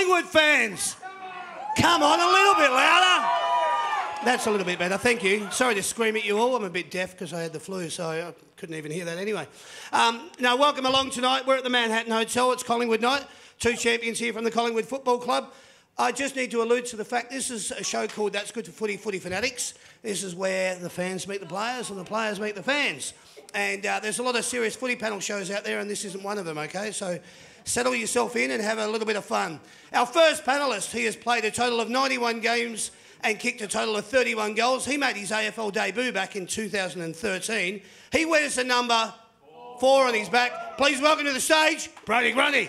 Collingwood fans. Come on, a little bit louder. That's a little bit better, thank you. Sorry to scream at you all. I'm a bit deaf because I had the flu, so I couldn't even hear that anyway. Um, now, welcome along tonight. We're at the Manhattan Hotel. It's Collingwood night. Two champions here from the Collingwood Football Club. I just need to allude to the fact this is a show called That's Good for Footy, Footy Funatics. This is where the fans meet the players and the players meet the fans. And uh, there's a lot of serious footy panel shows out there, and this isn't one of them, okay? So settle yourself in and have a little bit of fun. Our first panellist, he has played a total of 91 games and kicked a total of 31 goals. He made his AFL debut back in 2013. He wears the number four on his back. Please welcome to the stage, Brodie Grundy.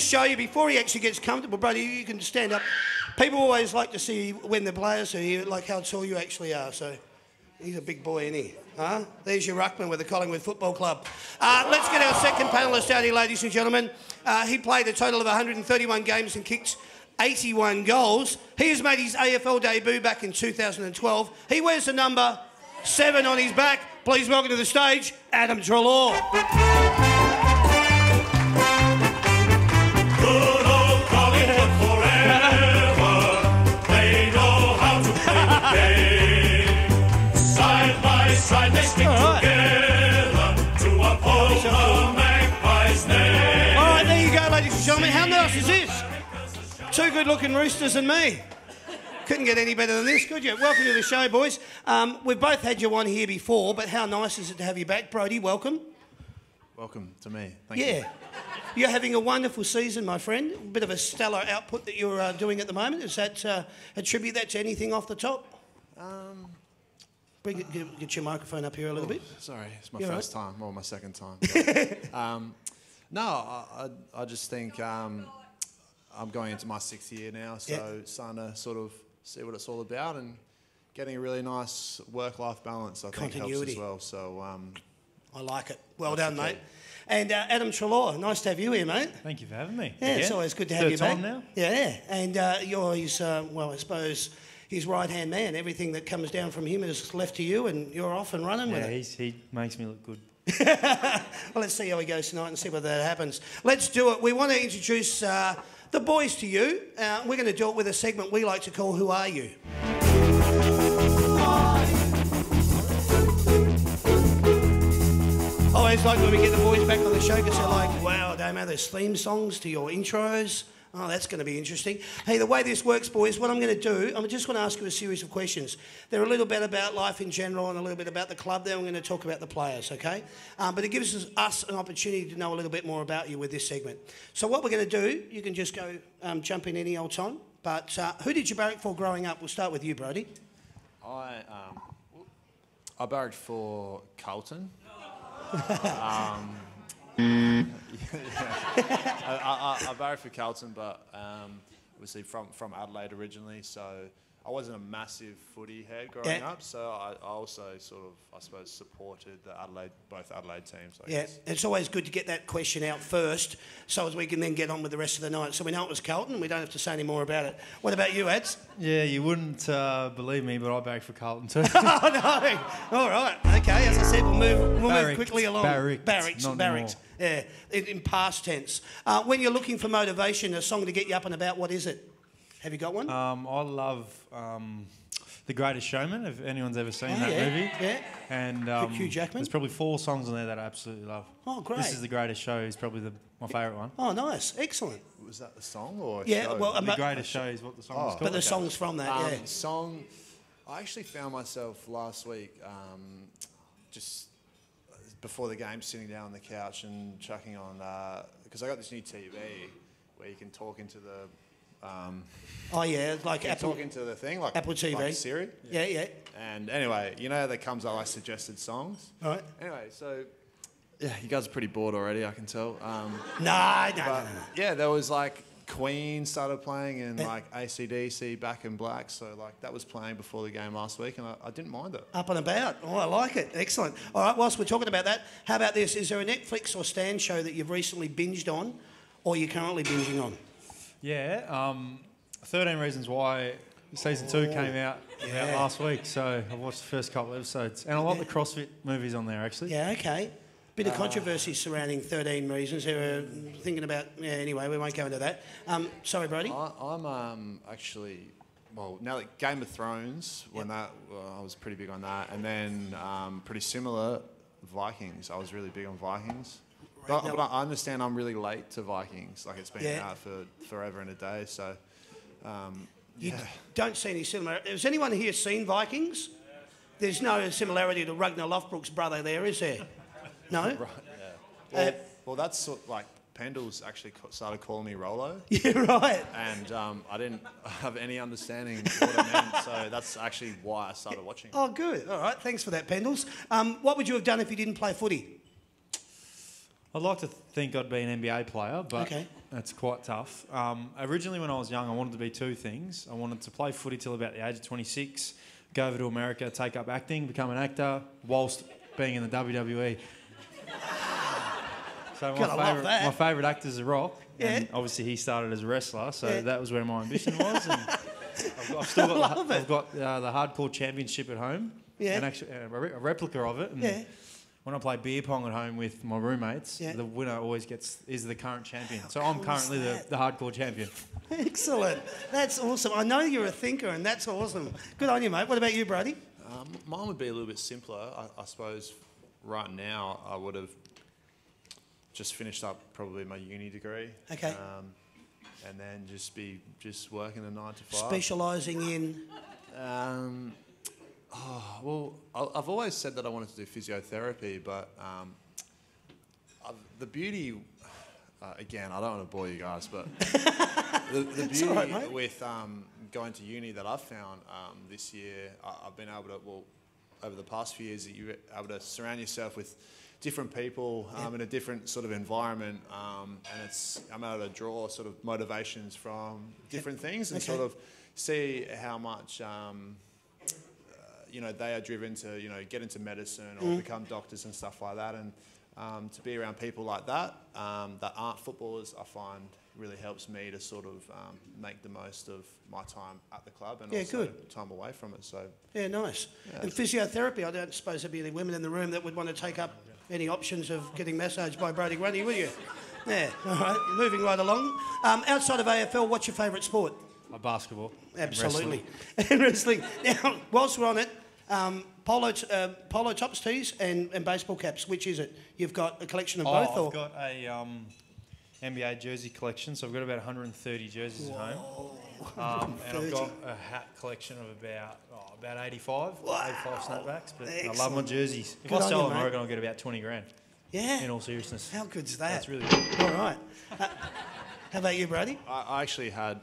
Just show you before he actually gets comfortable, Brodie, you can stand up. People always like to see when the players are here, like how tall you actually are. So he's a big boy, isn't he? Huh? There's your ruckman with the Collingwood Football Club. Uh, let's get our second panellist out here, ladies and gentlemen. Uh, he played a total of 131 games and kicked 81 goals. He has made his AFL debut back in 2012. He wears the number seven on his back. Please welcome to the stage, Adam Treloar. Two good-looking roosters and me. Couldn't get any better than this, could you? Welcome to the show, boys. Um, we've both had you on here before, but how nice is it to have you back, Brodie? Welcome. Welcome to me. Thank. Yeah. You're having a wonderful season, my friend. A bit of a stellar output that you're uh, doing at the moment. Is that uh, attribute that to anything off the top? Um, Bring it, get, get your microphone up here a little bit. sorry, it's my You all first time, or my second time. um, no, I, I, I just think um, I'm going into my sixth year now, so Yeah. starting to sort of see what it's all about and getting a really nice work-life balance. I think helps as well. So um, I like it. Well done, okay. mate. And uh, Adam Treloar, nice to have you here, mate. Thank you for having me. Yeah, it's always good to have Third you time back. now. Yeah, and uh, you're his, uh, well, I suppose, his right hand man. Everything that comes down from him is left to you, and you're off and running Yeah, with it. he's, he makes me look good. Well, let's see how he goes tonight and see whether that happens. Let's do it. We want to introduce uh, the boys to you. Uh, we're going to do it with a segment we like to call Who Are You? Always like when we get the boys back on the show because they're like, wow, Damo, there's theme songs to your intros. Oh, that's going to be interesting. Hey, the way this works, boys, what I'm going to do, I'm just going to ask you a series of questions. They're a little bit about life in general and a little bit about the club. Then I'm going to talk about the players, okay? Um, but it gives us, us an opportunity to know a little bit more about you with this segment. So what we're going to do, you can just go um, jump in any old time. But uh, who did you barrack for growing up? We'll start with you, Brodie. I um, I barracked for Carlton. um, I, I, I barracked for Carlton, but um, obviously from, from Adelaide originally, so I wasn't a massive footy head growing Yeah. up. So I, I also sort of, I suppose, supported the Adelaide, both Adelaide teams. I Yeah, guess. it's always good to get that question out first so as we can then get on with the rest of the night. So we know it was Carlton we don't have to say any more about it. What about you, Ads? Yeah, you wouldn't uh, believe me, but I barracked for Carlton too. oh, no. All right. Okay, as I said, we'll move, we'll move quickly along. Barracked, Barracks. not barracks. Yeah, in, in past tense. Uh, when you're looking for motivation, a song to get you up and about, what is it? Have you got one? um, I love um, The Greatest Showman, if anyone's ever seen Oh, that yeah, movie. yeah. And um, Hugh Jackman? There's probably four songs on there that I absolutely love. Oh, great. This is The Greatest Show is probably the, my favourite one. oh, nice. Excellent. Was that the song or a Yeah, show? well, The but- Greatest Show is what the song Oh. is called. But the song's from that, Um, yeah. Song. I actually found myself last week, um, just before the game, sitting down on the couch and chucking on because I got this new TV where you can talk into the um, Oh, yeah, like Apple. talk into the thing like Apple TV. like Siri. Yeah, yeah. And anyway, you know that comes up like suggested songs. All right. Anyway, so yeah, you guys are pretty bored already. I can tell. Um, No, no, no, no. yeah, there was like Queen started playing and Yeah. like ACDC Back in Black. So like that was playing before the game last week, and I, I didn't mind it. Up and about. Oh, I like it. Excellent. All right, whilst we're talking about that, how about this? Is there a Netflix or Stan show that you've recently binged on or you're currently binging on? Yeah, um, 13 Reasons Why season two came out, Oh, yeah. last week, so I watched the first couple of episodes, and I like the CrossFit movies on there actually. Yeah, okay. Bit of controversy surrounding 13 reasons. They were thinking about, yeah, anyway, we won't go into that. Um, sorry, Brodie. I, I'm um, actually, well, now that Game of Thrones, when that, well, I was pretty big on that, and then um, pretty similar, Vikings. I was really big on Vikings. But, but I understand I'm really late to Vikings. Like it's been Yeah. out for forever and a day. So, um, You yeah. don't see any similar. Has anyone here seen Vikings? There's no similarity to Ragnar Lothbrok's brother there, is there? No? Right. Yeah. Well, well, that's sort like Pendles actually ca- started calling me Rollo, Yeah, right. and um, I didn't have any understanding what it meant. So that's actually why I started watching. It. Oh, good. All right. Thanks for that, Pendles. Um, what would you have done if you didn't play footy? I'd like to think I'd be an NBA player, but Okay. that's quite tough. Um, originally, when I was young, I wanted to be two things. I wanted to play footy till about the age of 26, go over to America, take up acting, become an actor, whilst being in the WWE. So my Gotta love favourite, that. my favourite actor is The Rock, and obviously he started as a wrestler, so Yeah. that was where my ambition was. And I've, got, I've still got, the. I've got uh, the hardcore championship at home, Yeah. and actually uh, a, re- a replica of it. And Yeah. When I play beer pong at home with my roommates, Yeah. the winner always gets is the current champion. So I'm currently the, the hardcore champion. Excellent. That's awesome. I know you're a thinker, and that's awesome. Good on you, mate. What about you, Brodie? Um, mine would be a little bit simpler. I, I suppose right now I would have just finished up probably my uni degree. Okay. Um, and then just be just working a nine to five. Specialising in. Um, oh, well, I've always said that I wanted to do physiotherapy, but um, I've, the beauty, uh, again, I don't want to bore you guys, but the, the beauty right, with um, going to uni that I've found um, this year, I, I've been able to, well, over the past few years, you're able to surround yourself with different people um, in a different sort of environment, um, and it's I'm able to draw sort of motivations from different things and Okay. sort of see how much. Um, you know, they are driven to, you know, get into medicine or Mm. become doctors and stuff like that. And um, to be around people like that, um, that aren't footballers, I find really helps me to sort of um, make the most of my time at the club and Yeah, also good. time away from it. So, Yeah, nice. And physiotherapy, I don't suppose there'd be any women in the room that would want to take up any options of getting massaged by Brodie Grundy, would you? Yeah, all right. Moving right along. Um, outside of AFL, what's your favourite sport? My basketball. and Absolutely. wrestling. And wrestling. Now, whilst we're on it, um, polo, t- uh, polo tops, tees, and, and baseball caps. Which is it? You've got a collection of Oh, both, I've or got a um, NBA jersey collection, so I've got about 130 jerseys at home. Um, and I've got a hat collection of about oh, about 85, 85 snapbacks. But I love my jerseys. If Good I sell them, I reckon I'll get about 20 grand. yeah? In all seriousness, How good's that? that's really good. All right. Uh, how about you, Brodie? I, I actually had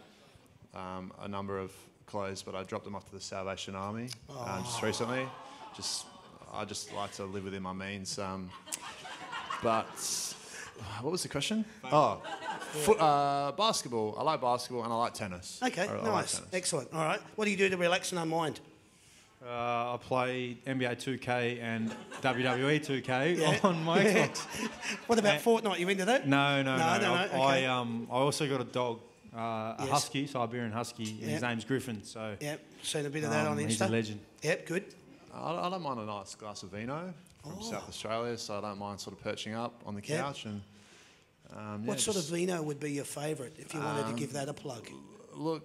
um, a number of clothes, but I dropped them off to the Salvation Army um, just recently. Just, I just like to live within my means. Um, but what was the question? Oh, foot, uh, basketball. I like basketball and I like tennis. Okay, I, I like nice, tennis. excellent. All right. What do you do to relax and unwind? Uh, I play NBA 2K and WWE 2K Yeah. on my Yeah. Xbox. What about Uh, Fortnite? You into that? No, no, No, no. no, I, no, okay. I, um, I also got a dog, uh, a Yes. husky, Siberian husky, and his name's Griffin. So Yep, seen a bit of that um, on Insta. he's a legend. Yep, good. I, I don't mind a nice glass of vino from Oh. South Australia, so I don't mind sort of perching up on the Yeah. couch and. Um, What yeah, sort of vino would be your favourite if you wanted to give that a plug? Look,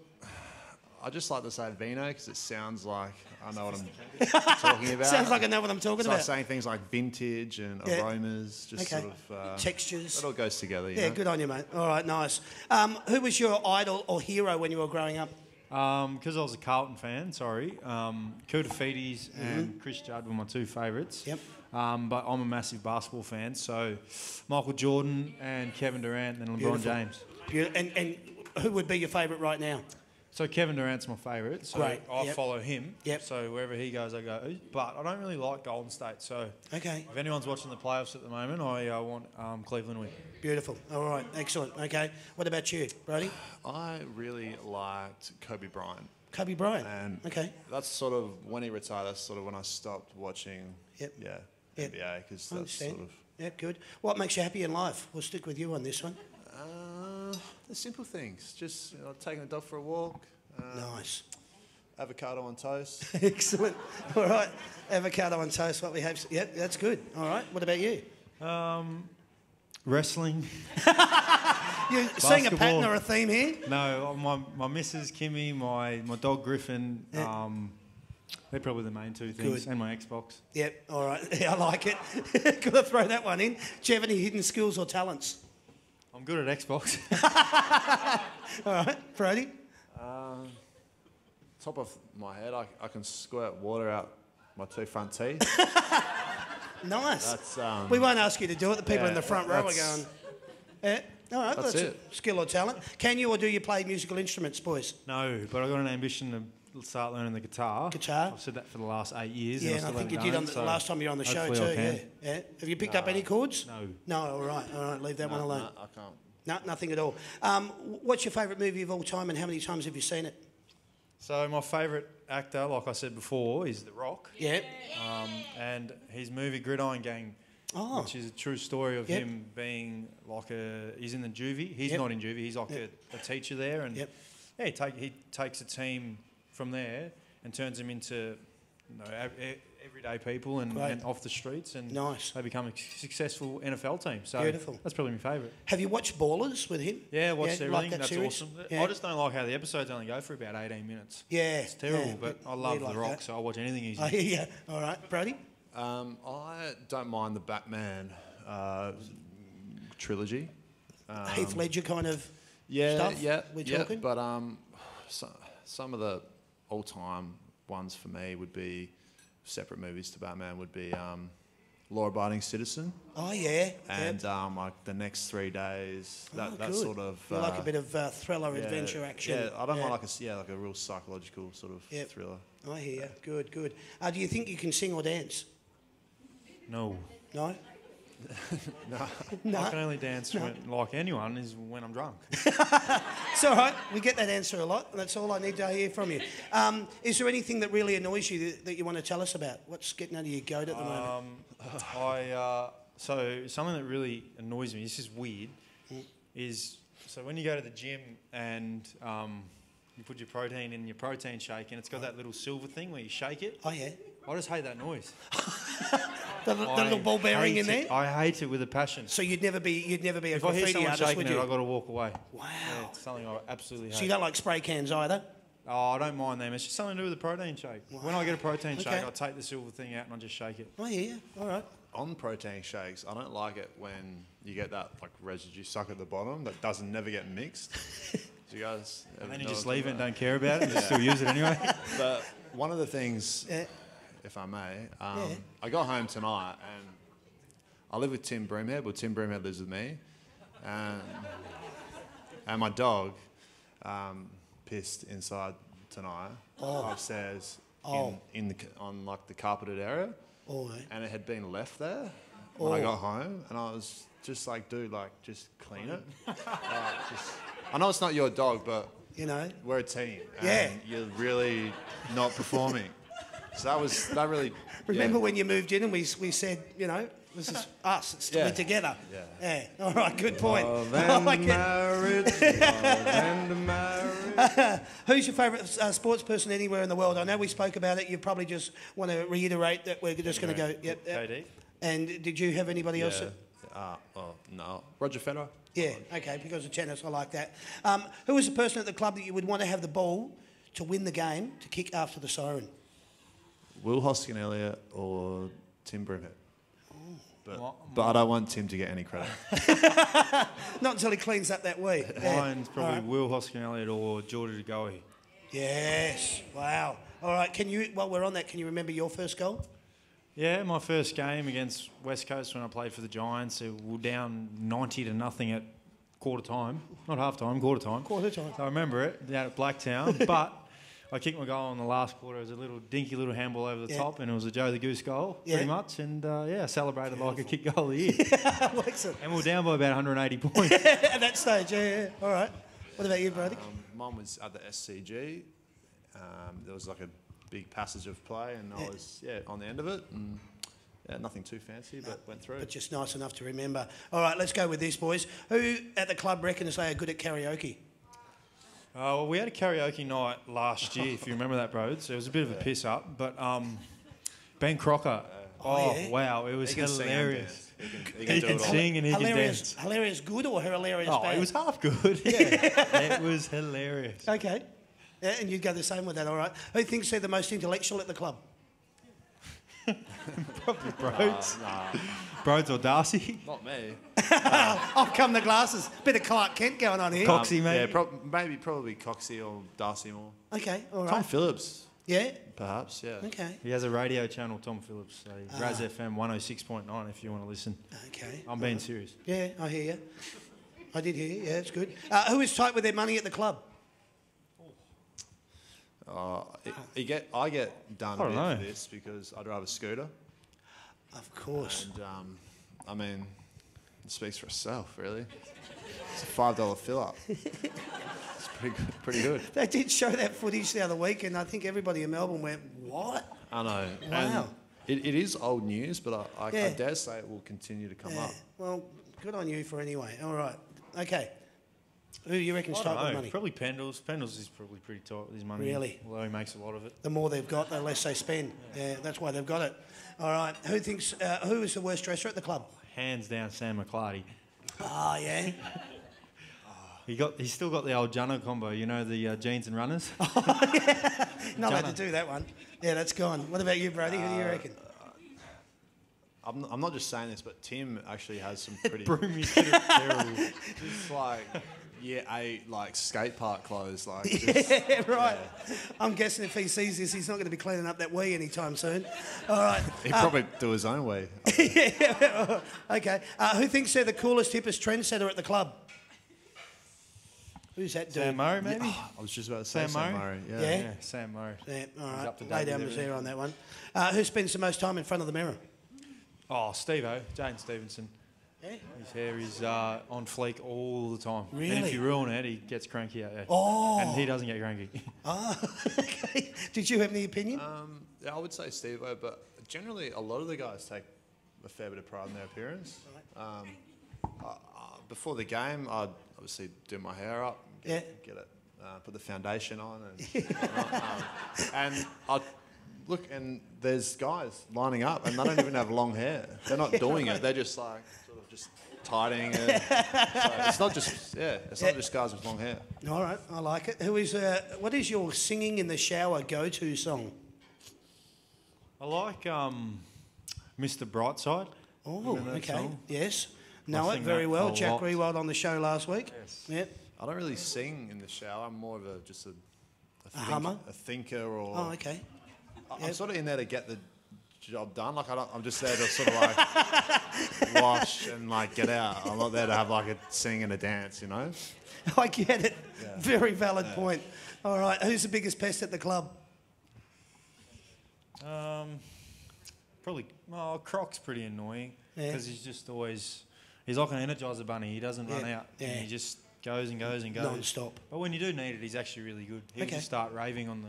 I just like to say vino because it sounds like I know what I'm talking about. Sounds like I know what I'm talking It's like about. saying things like vintage and Yeah. aromas, just Okay. sort of uh, Textures. It all goes together. You Yeah, know? good on you, mate. All right, nice. Um, who was your idol or hero when you were growing up? Because I was a Carlton fan, sorry. Um, Koutoufides and Chris Judd were my two favourites. Mm-hmm. Yep. Um, but I'm a massive basketball fan, so Michael Jordan and Kevin Durant and LeBron Beautiful. James. You- And, and who would be your favourite right now? So Kevin Durant's my favourite. So Great, I yep. follow him. Yep. So wherever he goes, I go. But I don't really like Golden State. So Okay. if anyone's watching the playoffs at the moment, I uh, want um, Cleveland win. Beautiful. All right. Excellent. Okay. What about you, Brodie? I really liked Kobe Bryant. Kobe Bryant. And okay. that's sort of when he retired. That's sort of when I stopped watching. Yep. Yeah. Yep. NBA because that's sort of. Yeah, good. What makes you happy in life? We'll stick with you on this one. Uh, the simple things. Just you know, taking the dog for a walk. Uh, Nice. Avocado on toast. Excellent. All right. Avocado on toast. What we have. Yep, that's good. All right. What about you? Um, wrestling. You seeing a pattern or a theme here? No, my my missus Kimmy, my my dog Griffin. Yeah. Um, they're probably the main two things, Good. and my Xbox. Yep. All right. Yeah, I like it. Gotta throw that one in. Do you have any hidden skills or talents? I'm good at Xbox. All right, Brodie. Um, top of my head, I, I can squirt water out my two front teeth. Nice. That's um, we won't ask you to do it. The people yeah, in the front row are going. Yeah. All right. That's That's, it. a skill or talent. Can you or do you play musical instruments, boys? no, but I've got an ambition to start learning the guitar. Guitar? I've said that for the last eight years. Yeah, and and I think you did on the so last time you were on the show too. Yeah. yeah. Have you picked up any chords? No. No. All right. All right. Leave that one alone. no, I can't. No, nothing at all. Um, what's your favourite movie of all time, and how many times have you seen it? So my favourite actor, like I said before, is The Rock, Yeah. um, and his movie Gridiron Gang, Oh. which is a true story of Yep. him being like a he's in the juvie. He's Yep. not in juvie. He's like Yep. a, a teacher there, and Yep. yeah, he take he takes a team from there and turns them into you know ev- e- everyday people and, and off the streets, and Nice. they become a successful NFL team. So Beautiful. that's probably my favourite. Have you watched Ballers with him? Yeah, I watched like everything. that That's series? awesome. Yeah. I just don't like how the episodes only go for about 18 minutes. Yeah. It's terrible, yeah, but I we love like The Rock, that. so I'll watch anything he's I in. hear you. All right, Brodie. Um, I don't mind the Batman uh, trilogy. Heath Ledger kind of. Yeah, stuff yeah, we're yeah. talking? But um, so, some of the all-time ones for me would be separate movies to Batman. Would be um, Law-Abiding Citizen Oh yeah. and yep. um, like the next three days. That, Oh, that sort of. You like a uh, bit of uh, thriller, yeah, adventure, action. Yeah, I don't mind like a yeah like a real psychological sort of Yep. thriller. I hear you. Good, good. Uh, do you think you can sing or dance? No. No. I No. I can only dance when, like anyone is when I'm drunk. It's all right. We get that answer a lot. That's all I need to hear from you. Um, is there anything that really annoys you that, that you want to tell us about? What's getting under your goat at the moment? Um, I uh, so something that really annoys me. This is weird. Is so when you go to the gym and um, you put your protein in your protein shake and it's got that little silver thing where you shake it. Oh yeah. I just hate that noise. The, the I little ball bearing hate in there. it. I hate it with a passion. So you'd never be you'd never be a If I hear graffiti someone artist, shaking would it, you? I've got to walk away. Wow. Yeah, it's something I absolutely hate. So you don't like spray cans either? Oh, I don't mind them. It's just something to do with the protein shake. When I get a protein Okay. shake, I take the silver thing out and I just shake it. Oh yeah. All right. On protein shakes, I don't like it when you get that like residue stuck at the bottom that doesn't never get mixed. Do you guys? And then you just leave it and don't care about it and just still use it anyway. But one of the things, Yeah. If I may, um, Yeah. I got home tonight and I live with Tim Broomhead. Well, Tim Broomhead lives with me, and, and my dog um, pissed inside tonight upstairs Oh. in, in the, on like the carpeted area. All right. and it had been left there when I Oh. got home, and I was just like, dude, like, just clean it. Like, just- I know it's not your dog, but You know. we're a team. And Yeah. You're really not performing. So that was that really. Remember yeah. when you moved in and we, we said, you know, this is us. It's Yeah. we're together. Yeah. Yeah. All right. Good point. Love I and like marriage, love and marriage. Who's your favourite uh, sports person anywhere in the world? I know we spoke about it. You probably just want to reiterate that we're just going to go. Yep. yep. KD. And did you have anybody else? Yeah. that- Uh, oh, no. Roger Federer. Yeah, okay, because of tennis, I like that. Um, who was the person at the club that you would want to have the ball to win the game to kick after the siren? Will Hoskin Elliott or Tim Broomhead. But, but I don't want Tim to get any credit. Not until he cleans up that wee. Yeah. Mine's probably. Will Hoskin Elliott or Geordie De Goey. Yes, wow. All right, can you, while we're on that, can you remember your first goal? Yeah, my first game against West Coast when I played for the Giants, we were down 90 to nothing at quarter time, not half time, quarter time. Quarter time. So I remember it down at Blacktown, but I kicked my goal in the last quarter. It was a little dinky little handball over the Yeah. top, and it was a Joe the Goose goal, Yeah. pretty much. And uh, yeah, I celebrated like a kick goal of the year. Excellent. and we are down by about 180 points. At that stage, yeah, yeah. All right. What about you, Brodie? Um, mine was at the SCG. Um, there was like a big passage of play, and I was yeah on the end of it, and yeah, nothing too fancy, but went through. but just nice enough to remember. All right, let's go with this, boys. Who at the club reckons they are good at karaoke? Uh, well, we had a karaoke night last year, if you remember that, Broads. It was a bit of a piss up, but um, Ben Crocker. Oh, yeah? wow, it was He can sing hilarious. He can, he He can do can it all. sing and he can dance. hilarious good or hilarious Oh, bad? it was half good. Yeah, it was hilarious. Okay. Yeah, and you'd go the same with that, all right. Who thinks they're the most intellectual at the club? Probably Broads. Broads or Darcy. Not me. Off come the glasses. Bit of Clark Kent going on here. Coxie, Um, maybe. Yeah, prob- maybe probably Coxie or Darcy Moore. Okay, all Tom. Phillips, Yeah, perhaps. Yeah. okay, He has a radio channel, Tom Phillips. So Ah. Raz FM 106.9 if you want to listen. okay. I'm being serious. Yeah, I hear you. I did hear you. Yeah, it's good. Uh, who is tight with their money at the club? Uh, it, you get, I get done I a bit know. for this because I drive a scooter, Of course. and um, I mean, it speaks for itself, really. It's a five dollar fill up. It's pretty good. Pretty good. They did show that footage the other week, and I think everybody in Melbourne went, "What?" I know. Wow. And it, it is old news, but I, I, Yeah. I dare say it will continue to come Yeah. up. Well, good on you for anyway. All right. Okay. Who do you reckon's tight with money? Probably Pendles. Pendles is probably pretty tight with his money. Really? Although he makes a lot of it. The more they've got, the less they spend. Yeah, that's why they've got it. All right. Who thinks? Uh, who is the worst dresser at the club? Hands down, Sam McClarty. Oh yeah. He got. He's still got the old Junno combo. You know the uh, jeans and runners. Not allowed to do that one. Yeah, that's gone. What about you, Brodie? Who do you reckon? I'm, not- I'm not just saying this, but Tim actually has some pretty. Broom is terrible. It's like year eight, like skate park clothes. Like, just- Yeah, right. I'm guessing if he sees this, he's not going to be cleaning up that wee anytime soon. All right. He'd probably do his own way. Okay. Uh, who thinks they're the coolest, hippest trendsetter at the club? Who's that dude? Sam Murray, maybe. I was just about to say Sam Sam Murray? Murray. Yeah. Yeah. Yeah, Sam Murray. Yeah, all right. up to date Lay down the everything. zero on that one. Uh, who spends the most time in front of the mirror? Oh, Steve-O, Jaidyn Stephenson. Yeah. His hair is uh, on fleek all the time. Really? And if you ruin it, he gets cranky at you. Oh. And he doesn't get cranky. Ah, okay. Did you have any opinion? Um, yeah, I would say Steve but generally a lot of the guys take a fair bit of pride in their appearance. Um, uh, uh, before the game, I'd obviously do my hair up, Yeah. get it, uh, put the foundation on, and um, and I'd look, and there's guys lining up, and they don't even have long hair. They're not doing it. They're just like sort of just tidying it. so it's not just yeah, it's Yeah. not just guys with long hair. All right, I like it. Who is? Uh, what is your singing in the shower go-to song? I like um, Mr. Brightside. Oh, okay. song? Yes. Know it very well. Jack lot. Riewoldt on the show last week. Yes. Yep. I don't really sing in the shower. I'm more of a just a, a, think- hummer? a thinker or. Oh, okay. I- Yep. I'm sort of in there to get the job done. Like I don't, I'm just there to sort of like wash and like get out. I'm not there to have like a sing and a dance, you know. I get it. Very valid point. All right. Who's the biggest pest at the club? Um, probably, well, Croc's pretty annoying Yeah. because he's just always, he's like an Energizer bunny. He doesn't run out. yeah. And he just goes and goes and goes. Non-stop. But when you do need it, he's actually really good. He'll Okay. just start raving on the,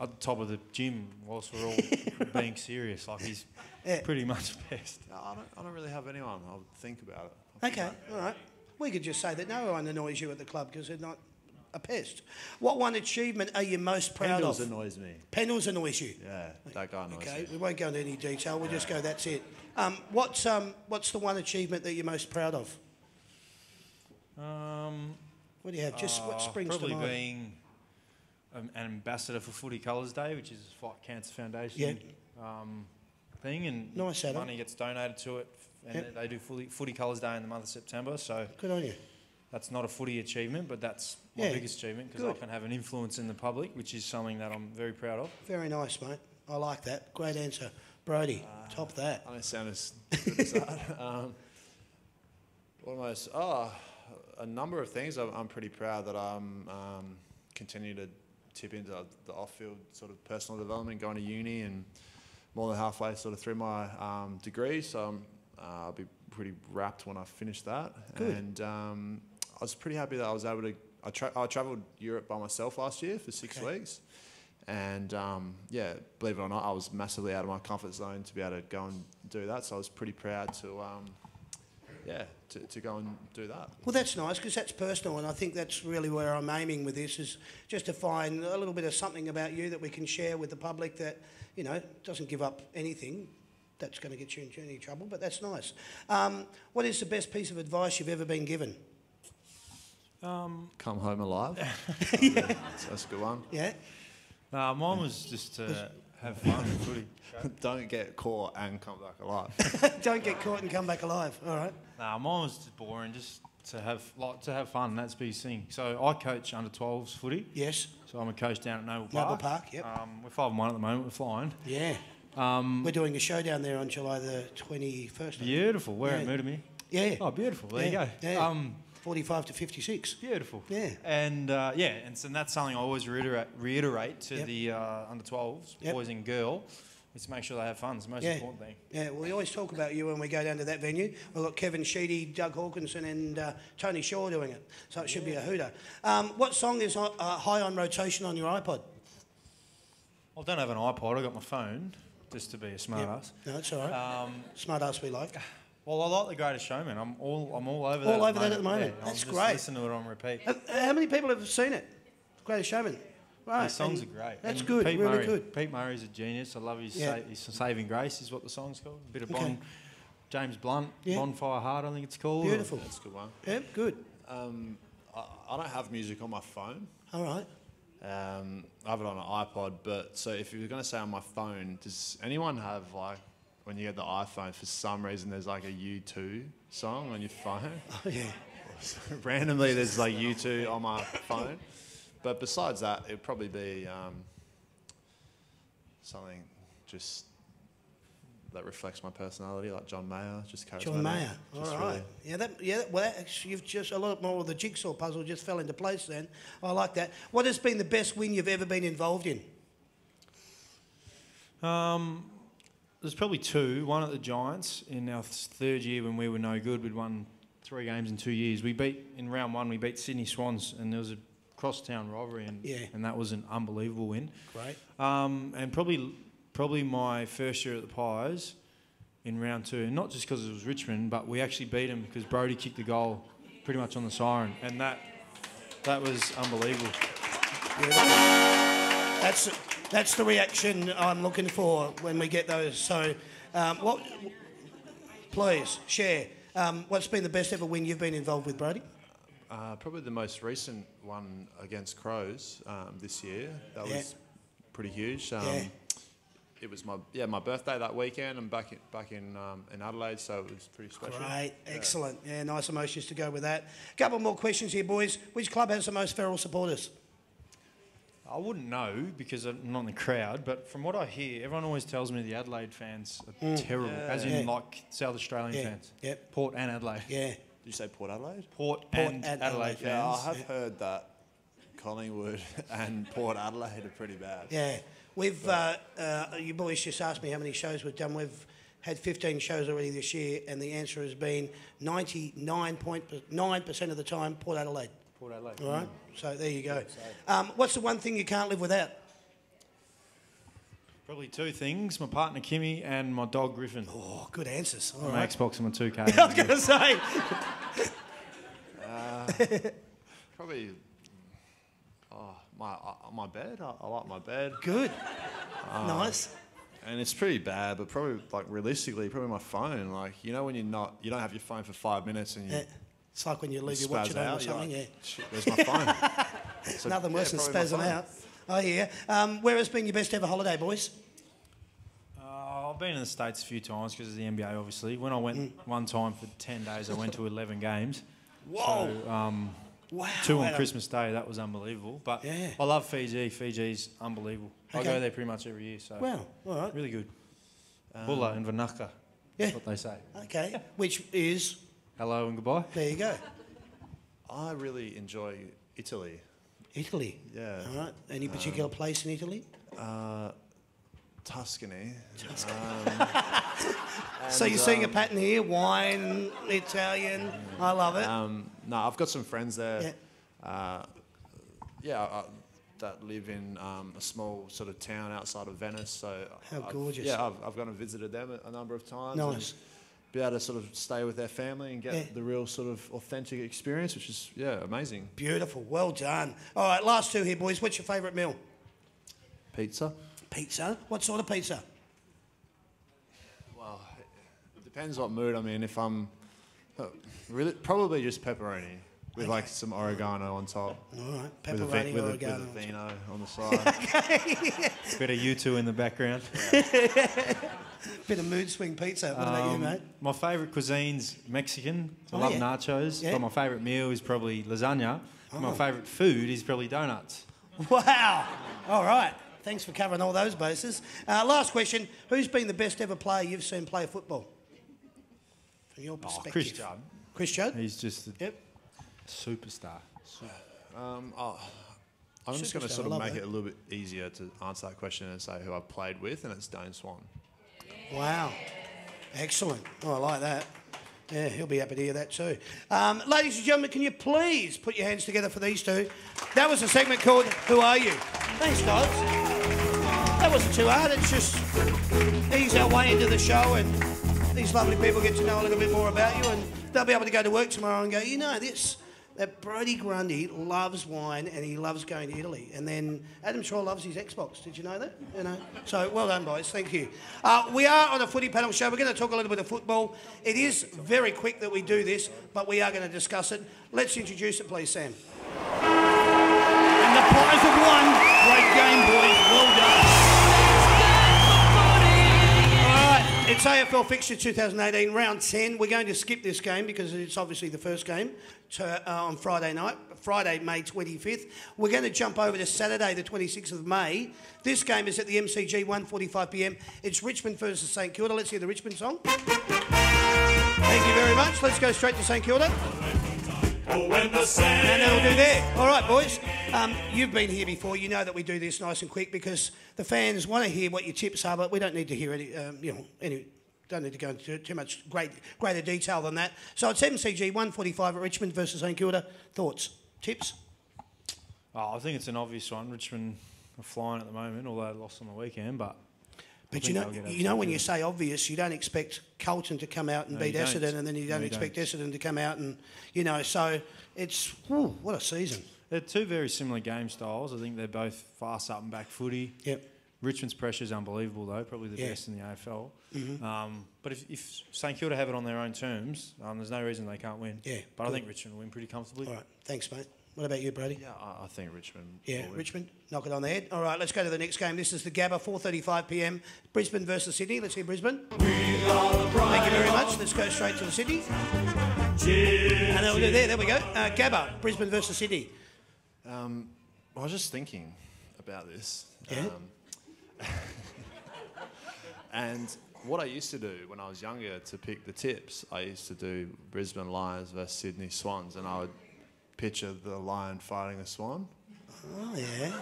at the top of the gym whilst we're all being serious. Like he's Yeah. pretty much best. No, I don't, I don't really have anyone. I'll think about it. I'll Okay. about. All right. We could just say that no one annoys you at the club because they're not a pest. What one achievement are you most proud Pendles of? annoys me. Pendles annoys you. Yeah, that guy annoys Okay, me. we won't go into any detail. We'll just go. That's it. Um, what's um, what's the one achievement that you're most proud of? Um, What do you have? Just what uh, springs to mind? probably mind? being an ambassador for Footy Colours Day, which is a Fight Cancer Foundation Yeah. um, thing, and Nice, money gets donated to it, and Yep. they do footy, footy Colours Day in the month of September. So Good on you. that's not a footy achievement, but that's my Yeah, biggest achievement because I can have an influence in the public, which is something that I'm very proud of. Very nice, mate. I like that. Great answer, Brodie. Top that. I don't sound as good as that. Um, what am I? s- Oh, a number of things. I'm, I'm pretty proud that I'm um, continue to tip into the off-field sort of personal development, going to uni, and more than halfway sort of through my um, degree. So I'm, uh, I'll be pretty wrapped when I finish that. Good. And um, I was pretty happy that I was able to. I, tra- I travelled Europe by myself last year for six Okay. weeks. And um, yeah, believe it or not, I was massively out of my comfort zone to be able to go and do that. So I was pretty proud to, um, yeah, to, to go and do that. Well, that's nice because that's personal, and I think that's really where I'm aiming with this is just to find a little bit of something about you that we can share with the public that you know doesn't give up anything that's going to get you into any trouble. But that's nice. Um, what is the best piece of advice you've ever been given? Um, Come home alive. yeah. That's a good one. Yeah, nah, mine was just to have fun with footy. Don't get caught and come back alive. don't get caught and come back alive. All right. Nah, mine was just boring, just to have like to have fun. That's the thing. So I coach under 12s footy. Yes. So I'm a coach down at Noble Park. Noble Park. Yep. Um, we're five and one at the moment. We're flying. Yeah. Um, We're doing a show down there on July the 21st. beautiful. where are at Yeah. Murdermere. Yeah. Oh, beautiful. There yeah. you go. Yeah. Um, 45 to 56. beautiful. Yeah. And uh, yeah, and so that's something I always reiterate, reiterate to Yep. the uh, under 12s, Yep. boys and girl, to make sure they have fun. It's the most Yeah. important thing. Yeah, well, we always talk about you when we go down to that venue. We've got Kevin Sheedy, Doug Hawkinson, and uh, Tony Shaw doing it, so it should be a hooter. Um, what song is uh, high on rotation on your iPod? I don't have an iPod. I got my phone, just to be a smart ass. No, it's all right. Um, Smart ass we like. well, I like The Greatest Showman. I'm all I'm all over that. All at over that at the moment. Yeah, That's I'm just great. Listening to it on repeat. Uh, how many people have seen it? The Greatest Showman. Right. The songs are great. That's And good, Pete really Murray, good. Pete Murray's a genius. I love his, Yeah. sa- his Saving Grace is what the song's called. A bit of Okay. Bond, James Blunt, Yeah. Bonfire Heart, I think it's called. Beautiful. That's a good one. Yeah, good. Um, I, I don't have music on my phone. All right. Um, I have it on an iPod, but so if you were going to say on my phone, does anyone have like when you get the iPhone for some reason there's like a U2 song on your phone? Oh, yeah. Randomly there's like U2 on my phone, but besides that, it'd probably be um, something just that reflects my personality, like John Mayer, just charismatic. John Mayer. All just right. really- Yeah, that, yeah. Well, that, actually, you've just a lot more of the jigsaw puzzle just fell into place. Then I like that. What has been the best win you've ever been involved in? Um, there's probably two. One at the Giants in our th- third year when we were no good. We'd won three games in two years. We beat in round one. We beat Sydney Swans, and there was a cross-town rivalry, and Yeah. and that was an unbelievable win. Great. Um, and probably probably my first year at the Pies in round two, and not just because it was Richmond, but we actually beat them because Brodie kicked the goal pretty much on the siren, and that that was unbelievable. That's that's the reaction I'm looking for when we get those. So, um, what? Please share. Um, what's been the best ever win you've been involved with, Brodie? Uh, probably the most recent one against Crows um, this year. That Yeah. was pretty huge. Um, Yeah. It was my yeah my birthday that weekend. I'm back in, back in um, in Adelaide, so it was pretty special. Great, excellent. Yeah, nice emotions to go with that. A couple more questions here, boys. Which club has the most feral supporters? I wouldn't know because I'm not in the crowd, but from what I hear, everyone always tells me the Adelaide fans are terrible, as in Mm. Yeah. like South Australian Yeah, fans. yep. Port and Adelaide. Yeah. Did you say Port Adelaide? Port, Port and, and Adelaide, Adelaide, Yeah, I fans. have heard that Collingwood and Port Adelaide are pretty bad. Yeah, we've. Uh, uh, you boys just asked me how many shows we've done. We've had 15 shows already this year, and the answer has been 99.9 percent of the time Port Adelaide. Port Adelaide. All right, so there you go. Um, what's the one thing you can't live without? Probably two things: my partner Kimmy and my dog Griffin. Oh, good answers. All my right. Xbox and my 2K. I was going to say. Uh, probably. Oh, my uh, my bed. I, I like my bed, Good. Uh, nice. and it's pretty bad. But probably like realistically, probably my phone. Like you know when you're not, you don't have your phone for five minutes and you Yeah. It's like when you leave your watch at home or something. like, yeah. "Shit, where's my phone? So, Nothing yeah, worse than spazzing out. Oh yeah. Um, where has been your best ever holiday, boys? Uh, I've been in the States a few times because of the NBA, obviously. When I went Mm. one time for 10 days, I went to 11 games. Whoa. So, um, Wow. two on Christmas Day, that was unbelievable. But Yeah. I love Fiji. Fiji's unbelievable. I go there pretty much every year, so Wow. All right. really good. Bula and Vinaka, Yeah. what they say. Okay. Which is Hello and goodbye. there you go. I really enjoy Italy. Italy. Yeah. All right. Any particular place in Italy? Tuscany. so you're seeing a pattern here: wine, Italian. I love it. Um, no, I've got some friends there. Yeah. Uh, yeah, uh, that live in um, a small sort of town outside of Venice. So How I've- gorgeous. Yeah, I've, I've gone and visited them a, a number of times. Nice. And be able to sort of stay with their family and get Yeah. the real sort of authentic experience, which is yeah amazing. Beautiful. Well done. All right, last two here, boys. What's your favourite meal? Pizza. Pizza. What sort of pizza? Well, it depends what mood I'm in. If I'm uh, really probably just pepperoni with like some oregano on top. All right, With a, pepperoni, with, a, oregano. with a vino on the side. Bit of you two in the background. Bit of mood swing pizza. What about you, Um, mate? My favourite cuisine's Mexican. I Oh, love yeah. nachos. Yeah. But my favourite meal is probably lasagna. My favourite food is probably donuts. Wow. All right. Thanks for covering all those bases. Uh, last question: Who's been the best ever player you've seen play football? From your Oh, perspective. Chris Judd. Chris Judd. He's just a Yep. Superstar. Um, oh, I'm just going to sort of make that. it a little bit easier to answer that question and say who I've played with, and it's Dane Swan. Wow. Excellent. Oh, I like that. Yeah, he'll be happy to hear that too. Um, ladies and gentlemen, can you please put your hands together for these two? That was a segment called Who Are You? Thanks, guys. That wasn't too hard. It's just ease our way into the show and these lovely people get to know a little bit more about you and they'll be able to go to work tomorrow and go, you know, this. That Brodie Grundy loves wine and he loves going to Italy. And then Adam Shaw loves his Xbox. Did you know that? You know. So well done, boys. Thank you. Uh, we are on a footy panel show. We're going to talk a little bit of football. It is very quick that we do this, but we are going to discuss it. Let's introduce it, please, Sam. And the Pies have won. Great game, boys. Well done. It's AFL fixture 2018, round 10. We're going to skip this game because it's obviously the first game to, uh, on Friday night, Friday, May 25th. We're going to jump over to Saturday, the 26th of May. This game is at the MCG, 1:45 p.m. It's Richmond versus St Kilda. Let's hear the Richmond song. Thank you very much. Let's go straight to St Kilda. Oh, when the And sand that'll do there. All right, boys. Um, you've been here before. You know that we do this nice and quick because the fans want to hear what your tips are, but we don't need to hear any. Um, you know, any. Don't need to go into too much great, greater detail than that. So it's MCG 145 at Richmond versus St Kilda. Thoughts, tips? Oh, I think it's an obvious one. Richmond are flying at the moment, although they lost on the weekend. But But you know, you know when you say obvious, you don't expect Carlton to come out and No, beat you don't. Essendon, and then you don't No, expect don't. Essendon to come out and you know. So it's whew, what a season. they're two very similar game styles. I think they're both fast up and back footy. Yep. Richmond's pressure is unbelievable, though, probably the Yeah. best in the AFL. Um, but if, if St Kilda have it on their own terms, um, there's no reason they can't win. Yeah, But I think Richmond will win pretty comfortably. All right, thanks, mate. What about you, Brodie? Yeah, I, I think Richmond. Yeah, will win. Richmond, knock it on the head. All right, let's go to the next game. This is the Gabba, 4:35 p.m. Brisbane versus Sydney. Let's hear Brisbane. Thank you very much. Let's go straight to the Sydney. And that'll do there. There we go. Uh, Gabba, Brisbane versus Sydney. Um, I was just thinking about this. Yeah? Um, and what I used to do when I was younger to pick the tips, I used to do Brisbane Lions versus Sydney Swans, and I would picture the lion fighting a swan, Oh yeah.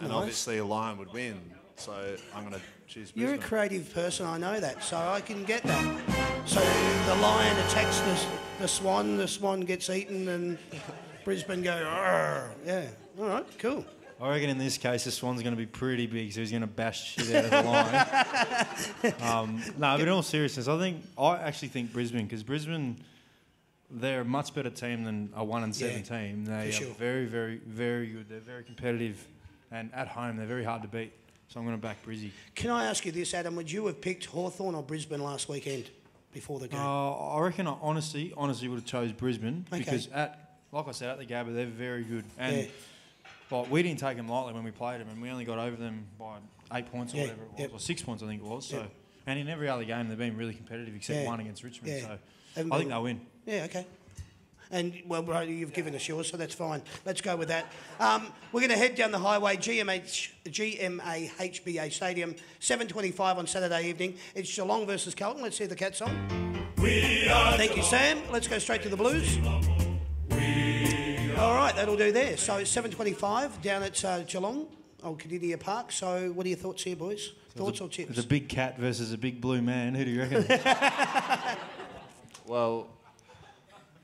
and Nice. obviously a lion would win. So I'm going to choose Brisbane. You're a creative person. I know that, so I can get that. So the lion attacks the, the swan. The swan gets eaten, and Brisbane go. "Arr." Yeah. All right. Cool. I reckon in this case, the Swan's going to be pretty big, so he's going to bash shit out of the line. um, no, but in all seriousness, I think I actually think Brisbane because Brisbane, they're a much better team than a one and seven Yeah, team. They are very, very, very good. They're very competitive, and at home they're very hard to beat. So I'm going to back Brizzy. Can I ask you this, Adam? Would you have picked Hawthorn or Brisbane last weekend before the game? Uh, I reckon I honestly, honestly would have chose Brisbane Okay. because at, like I said, at the Gabba, they're very good. And Yeah. like we didn't take them lightly when we played them, and we only got over them by eight points or Yeah, whatever it was, yep. or six points I think it was. So, Yep. and in every other game they've been really competitive except one against Richmond. So I think they'll win. Yeah, okay. And, well, Brody, you've given us yours, so that's fine. Let's go with that. Um, we're going to head down the highway, GMH, GMA HBA Stadium, 7.25 on Saturday evening. It's Geelong versus Carlton. Let's hear the cat song. we are Thank you, Sam. Let's go straight to the Blues. All right, that'll do there. So it's 7.25 down at uh, Geelong, Old Kardinia Park. So what are your thoughts here, boys? Thoughts or tips? It's a big cat versus a big blue man. Who do you reckon? Well,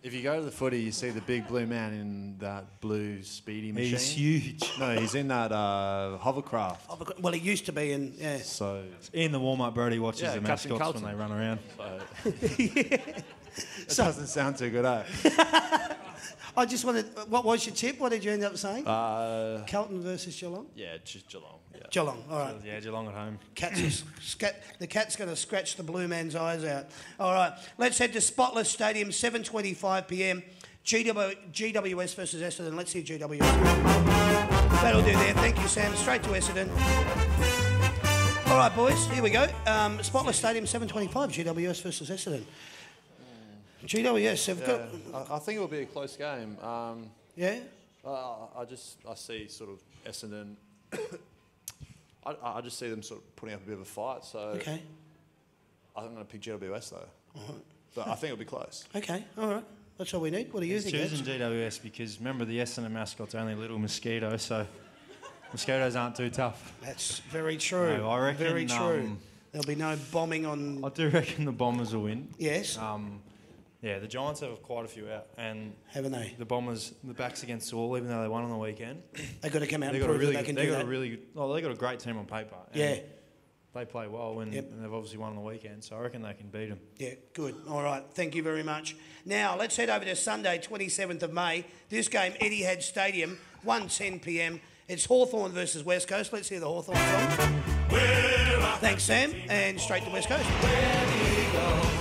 if you go to the footy, you see the big blue man in that blue speedy machine. He's huge. No, he's in that uh, hovercraft. Well, it used to be in, yeah. So In the warm up, Brodie watches Yeah, the Captain mascots when they run around. That doesn't sound too good, eh? I just wanted, what was your tip? What did you end up saying? Uh, Carlton versus Geelong? yeah, just Geelong. Yeah. Geelong, all right. Yeah, Geelong at home. Cats is, scat, the cat's going to scratch the blue man's eyes out. All right, let's head to Spotless Stadium, 7:25 p.m. GW, GWS versus Essendon. Let's hear GWS. That'll do there. Thank you, Sam. Straight to Essendon. All right, boys. Here we go. Um, Spotless Stadium, 7:25. GWS versus Essendon. GWS have Yeah, got. I, I think it'll be a close game. Um, Yeah. uh, I just I see sort of Essendon. I, I just see them sort of putting up a bit of a fight. So Okay. I'm going to pick GWS though. But I think it'll be close. Okay. All right. That's all we need. What do you He's think? choosing Ed? GWS because remember the Essendon mascot's only a little mosquito, so mosquitoes aren't too tough. That's very true. No, I reckon, Very true. um, There'll be no bombing on. I do reckon the Bombers will win. Yes. Um, yeah, the Giants have quite a few out, and Haven't they? the Bombers, the backs against the wall, even though they won on the weekend. They've got to come out They and prove really, that they can they do got that. a really, oh, they got a great team on paper. Yeah. they play well, and, Yep. and they've obviously won on the weekend, so I reckon they can beat them. Yeah, good. All right. Thank you very much. Now, let's head over to Sunday, 27th of May. This game, Etihad Stadium, 1.10 p.m. It's Hawthorn versus West Coast. Let's hear the Hawthorn song. Thanks, Sam. And straight to West Coast.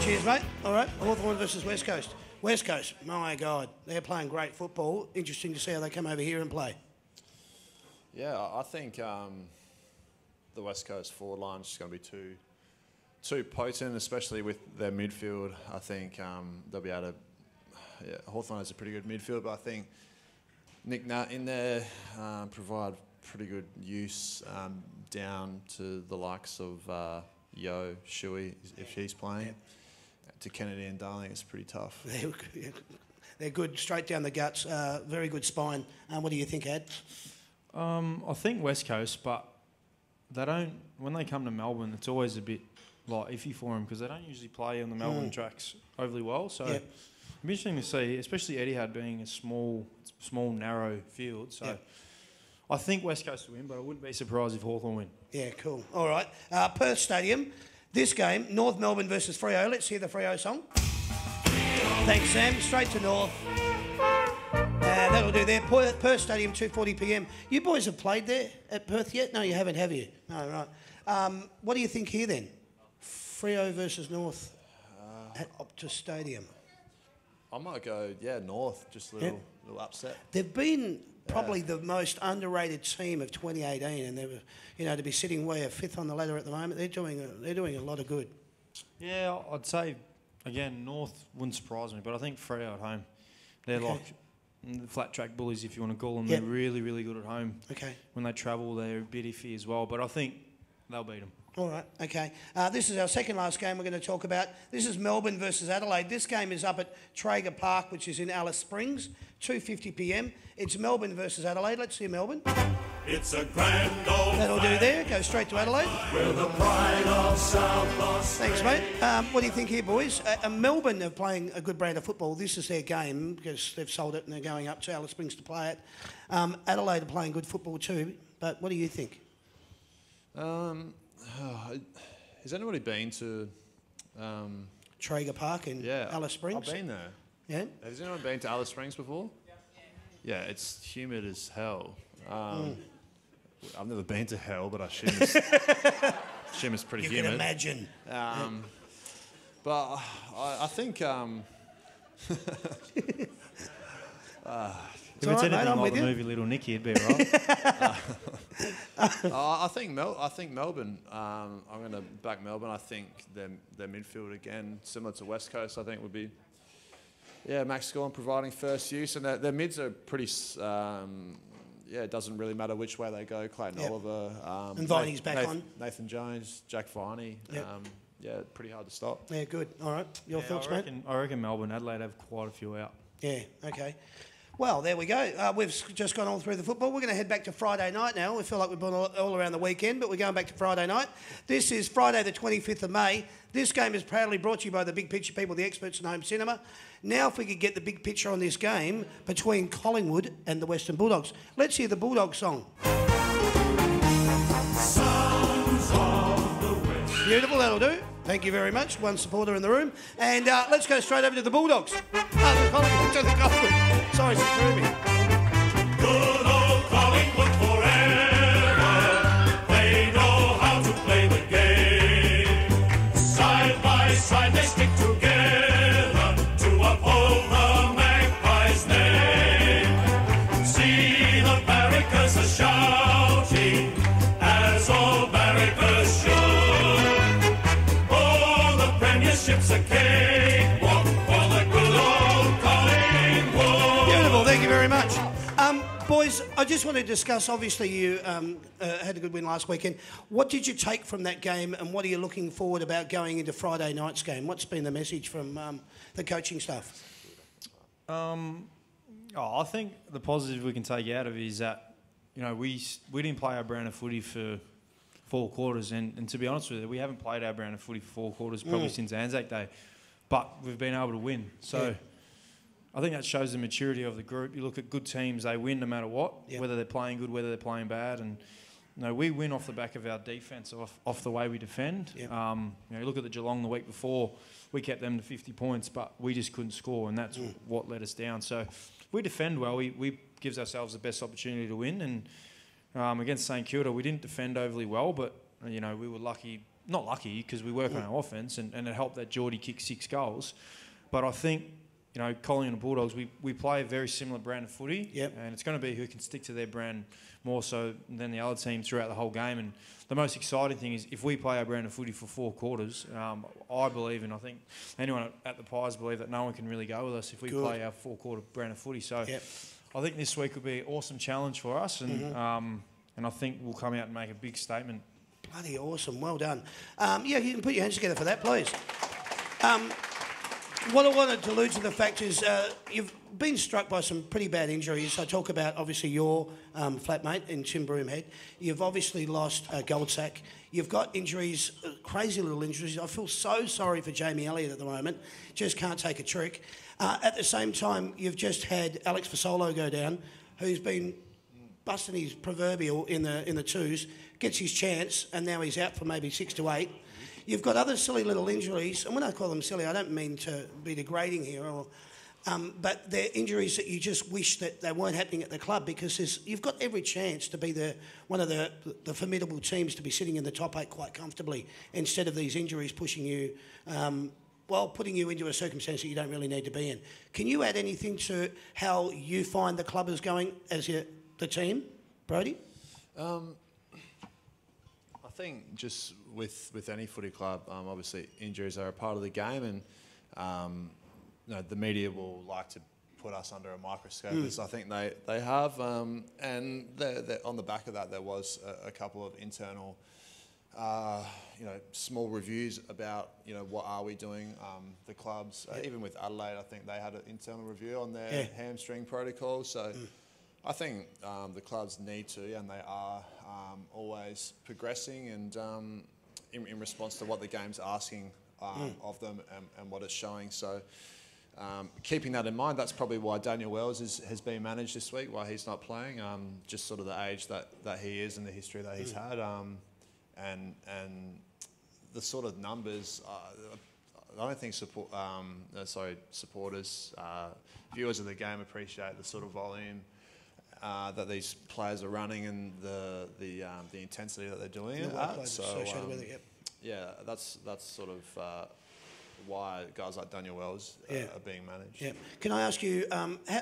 Cheers, mate. All right. Hawthorn versus West Coast. West Coast, my God, they're playing great football. Interesting to see how they come over here and play. Yeah, I think um, the West Coast forward line is going to be too too potent, especially with their midfield. I think um, they'll be able to. Yeah, Hawthorn has a pretty good midfield, but I think Nic Nat in there um, provide pretty good use um, down to the likes of uh, Yo Shui if he's playing. To Kennedy and Darling, it's pretty tough. They're, they're good, straight down the guts. Uh, very good spine. Um, what do you think, Ad? Um, I think West Coast, but they don't. When they come to Melbourne, it's always a bit like iffy for them because they don't usually play on the Melbourne tracks overly well. So Mm. Yep. it'll be interesting to see, especially Eddie Etihad being a small, small, narrow field. So Yep. I think West Coast will win, but I wouldn't be surprised if Hawthorn win. Yeah, cool. All right. Uh, Perth Stadium. This game, North Melbourne versus Freo. Let's hear the Freo song. Thanks, Sam. Straight to North. Uh, that'll do there. Perth, Perth Stadium, 2.40 p.m. You boys have played there at Perth yet? No, you haven't, have you? No, right. Um, what do you think here then? Freo versus North at Optus Stadium. I might go, yeah, North, just a little, little upset. They've been probably the most underrated team of 2018, and they were, you know, to be sitting where fifth on the ladder at the moment, they're doing a, they're doing a lot of good. Yeah, I'd say again North wouldn't surprise me, but I think Freo at home, they're Okay. like the flat track bullies, if you want to call them. Yep. They're really, really good at home. Okay. When they travel, they're a bit iffy as well, but I think they'll beat them. All right, okay. Uh, this is our second last game we're going to talk about. This is Melbourne versus Adelaide. This game is up at Traeger Park, which is in Alice Springs, 2.50 p.m. It's Melbourne versus Adelaide. Let's see Melbourne. It's a grand old That'll do there. Go straight to Adelaide. We're the pride of South Thanks, mate. Um, what do you think here, boys? Uh, uh, Melbourne are playing a good brand of football. This is their game because they've sold it and they're going up to Alice Springs to play it. Um, Adelaide are playing good football too, but what do you think? Um, has anybody been to? Um, Traeger Park in yeah, Alice Springs? I've been there. Yeah? Has anyone been to Alice Springs before? Yeah, it's humid as hell. Um, I've never been to hell, but I assume it's, assume it's pretty You humid. You can imagine. Um, but I, I think um, If all it's right, anything I'm like the you. movie Little Nicky, it'd be right. I I think Mel, I think Melbourne. Um, I'm going to back Melbourne. I think their their midfield again, similar to West Coast. I think would be. Yeah, Max Gawn providing first use, and their, their mids are pretty. Um, yeah, it doesn't really matter which way they go. Clayton Yep. Oliver, um, And Viney's Nath- back Nath- on. Nathan Jones, Jack Viney. Yep. Um, yeah, pretty hard to stop. Yeah, good. All right. Your Yeah, thoughts, I, mate? reckon, I reckon Melbourne, Adelaide have quite a few out. Yeah, okay. Well, there we go. Uh, we've just gone all through the football. We're going to head back to Friday night now. We feel like we've been all, all around the weekend, but we're going back to Friday night. This is Friday, the 25th of May. This game is proudly brought to you by the Big Picture people, the experts in home cinema. Now, if we could get the big picture on this game between Collingwood and the Western Bulldogs. Let's hear the Bulldog song. Beautiful, that'll do. Thank you very much. One supporter in the room. And uh, let's go straight over to the Bulldogs. Oh, the Collingwood, to the Collingwood. Sorry, she threw me. Want to discuss. Obviously, you um, uh, had a good win last weekend. What did you take from that game, and what are you looking forward about going into Friday night's game? What's been the message from um, the coaching staff? Oh, I think the positive we can take out of it is that, you know, we we didn't play our brand of footy for four quarters, and, and to be honest with you, we haven't played our brand of footy for four quarters probably since Anzac Day, but we've been able to win. So. Yeah. I think that shows the maturity of the group. You look at good teams; they win no matter what, Yeah. whether they're playing good, whether they're playing bad, and you know, we win off the back of our defence, off, off the way we defend. Yeah. Um, you know, you look at the Geelong the week before, we kept them to 50 points, but we just couldn't score, and that's what let us down. So we defend well. We, we gives ourselves the best opportunity to win, and um, against St Kilda, we didn't defend overly well, but you know, we were lucky. Not lucky because we work on our offense, and, and it helped that Geordie kicked six goals. But I think you know, Collingwood and Bulldogs, we, we play a very similar brand of footy. Yep. And it's going to be who can stick to their brand more so than the other team throughout the whole game. And the most exciting thing is if we play our brand of footy for four quarters, um, I believe, and I think anyone at- the Pies believe that no one can really go with us if we Good. play our four quarter brand of footy. So Yep. I think this week will be an awesome challenge for us. And, um, and I think we'll come out and make a big statement. Bloody awesome, well done. Um, yeah, you can put your hands together for that, please. What I wanted to allude to the fact is uh, you've been struck by some pretty bad injuries. I talk about obviously your um, flatmate in Tim Broomhead. You've obviously lost uh, Goldsack. You've got injuries, uh, crazy little injuries. I feel so sorry for Jamie Elliott at the moment. Just can't take a trick. Uh, at the same time, you've just had Alex Fasolo go down, who's been busting his proverbial in the in the twos, gets his chance, and now he's out for maybe six to eight. You've got other silly little injuries, and when I call them silly, I don't mean to be degrading here, or, um, but they're injuries that you just wish that they weren't happening at the club because you've got every chance to be the one of the the formidable teams to be sitting in the top eight quite comfortably instead of these injuries pushing you. Um, well, putting you into a circumstance that you don't really need to be in. Can you add anything to how you find the club is going as your, the team, Brodie? I think just with, with any footy club, um, obviously injuries are a part of the game, and um, you know, the media will like to put us under a microscope, as I think they they have. Um, and they're, they're- on the back of that, there was a, a couple of internal, uh, you know, small reviews about you know what are we doing. Um, the clubs, uh, even with Adelaide, I think they had an internal review on their Yeah. hamstring protocol. So. I think um, the clubs need to, and they are um, always progressing and um, in, in response to what the game's asking um, of them and, and what it's showing. So, um, keeping that in mind, that's probably why Daniel Wells is, has been managed this week, why he's not playing. Um, just sort of the age that, that he is and the history that he's had, um, and and the sort of numbers. Uh, I don't think support, um, uh, sorry, supporters, uh, viewers of the game appreciate the sort of volume uh, that these players are running and the the um, the intensity that they're doing The it at. So um, with it, yep. yeah, that's that's sort of uh, why guys like Daniel Wells uh, Yeah. are being managed. Yeah. Can I ask you, um, how,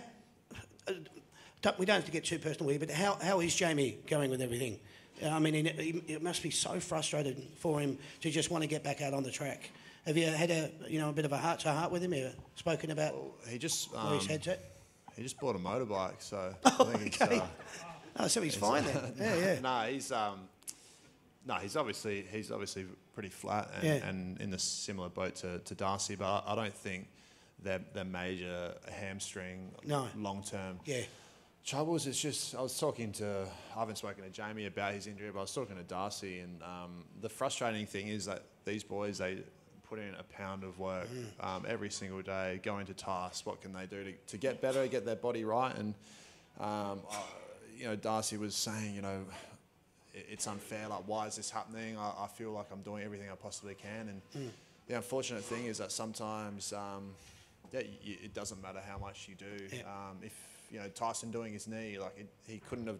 uh, we don't have to get too personal here, but how, how is Jamie going with everything? I mean, he- he- it must be so frustrated for him to just want to get back out on the track. Have you had a, you know, a bit of a heart to heart with him? Have you spoken about He just um, his head's at? He just bought a motorbike, so I think it's, okay. uh, Oh, so he's fine then. Yeah, yeah. no, he's um, no, he's obviously he's obviously pretty flat and, Yeah. and in a similar boat to, to Darcy, but I, I don't think their, their major hamstring No. long term. Yeah. Trouble is, it's just I was talking to I haven't spoken to Jamie about his injury, but I was talking to Darcy, and um, the frustrating thing is that these boys they put in a pound of work um, every single day, going to tasks. What can they do to, to get better, get their body right? And um, I, you know, Darcy was saying, you know, it- it's unfair. Like, why is this happening? I, I feel like I'm doing everything I possibly can, and the unfortunate thing is that sometimes, um, yeah, y it doesn't matter how much you do. Yeah. Um, if you know Tyson doing his knee, like it, he couldn't have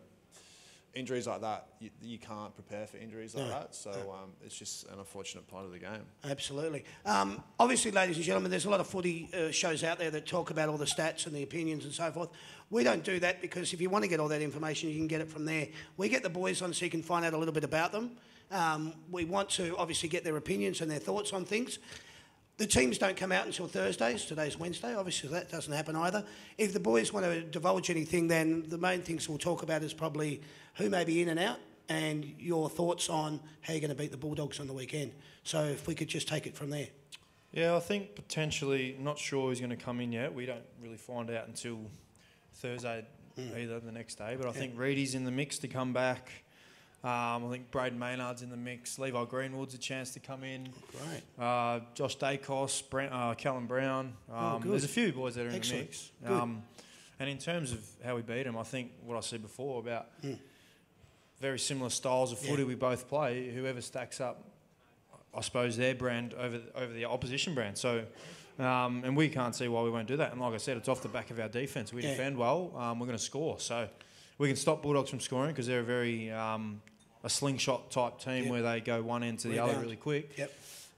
injuries like that. You, you can't prepare for injuries like No, that. So um, it's just an unfortunate part of the game. Absolutely. Um, obviously, ladies and gentlemen, there's a lot of footy uh, shows out there that talk about all the stats and the opinions and so forth. We don't do that because if you want to get all that information, you can get it from there. We get the boys on so you can find out a little bit about them. Um, we want to obviously get their opinions and their thoughts on things. The teams don't come out until Thursdays. Today's Wednesday. Obviously, that doesn't happen either. If the boys want to divulge anything, then the main things we'll talk about is probably who may be in and out and your thoughts on how you're going to beat the Bulldogs on the weekend. So if we could just take it from there. Yeah, I think potentially, not sure who's going to come in yet. We don't really find out until Thursday hmm. either, the next day. But I think Reedy's in the mix to come back. Um, I think Brayden Maynard's in the mix. Levi Greenwood's a chance to come in. Great. Uh, Josh Daicos, Brown, uh, Callum Brown. Um, Oh, there's a few boys that are in Excellent. the mix. Um, and in terms of how we beat them, I think what I said before about very similar styles of footy Hmm. Yeah. we both play. Whoever stacks up, I suppose, their brand over over the opposition brand. So, um, and we can't see why we won't do that. And like I said, it's off the back of our defence. We Yeah. defend well. Um, we're going to score. So, we can stop Bulldogs from scoring because they're a very um, a slingshot type team Yep. where they go one end to the other really quick. Yep.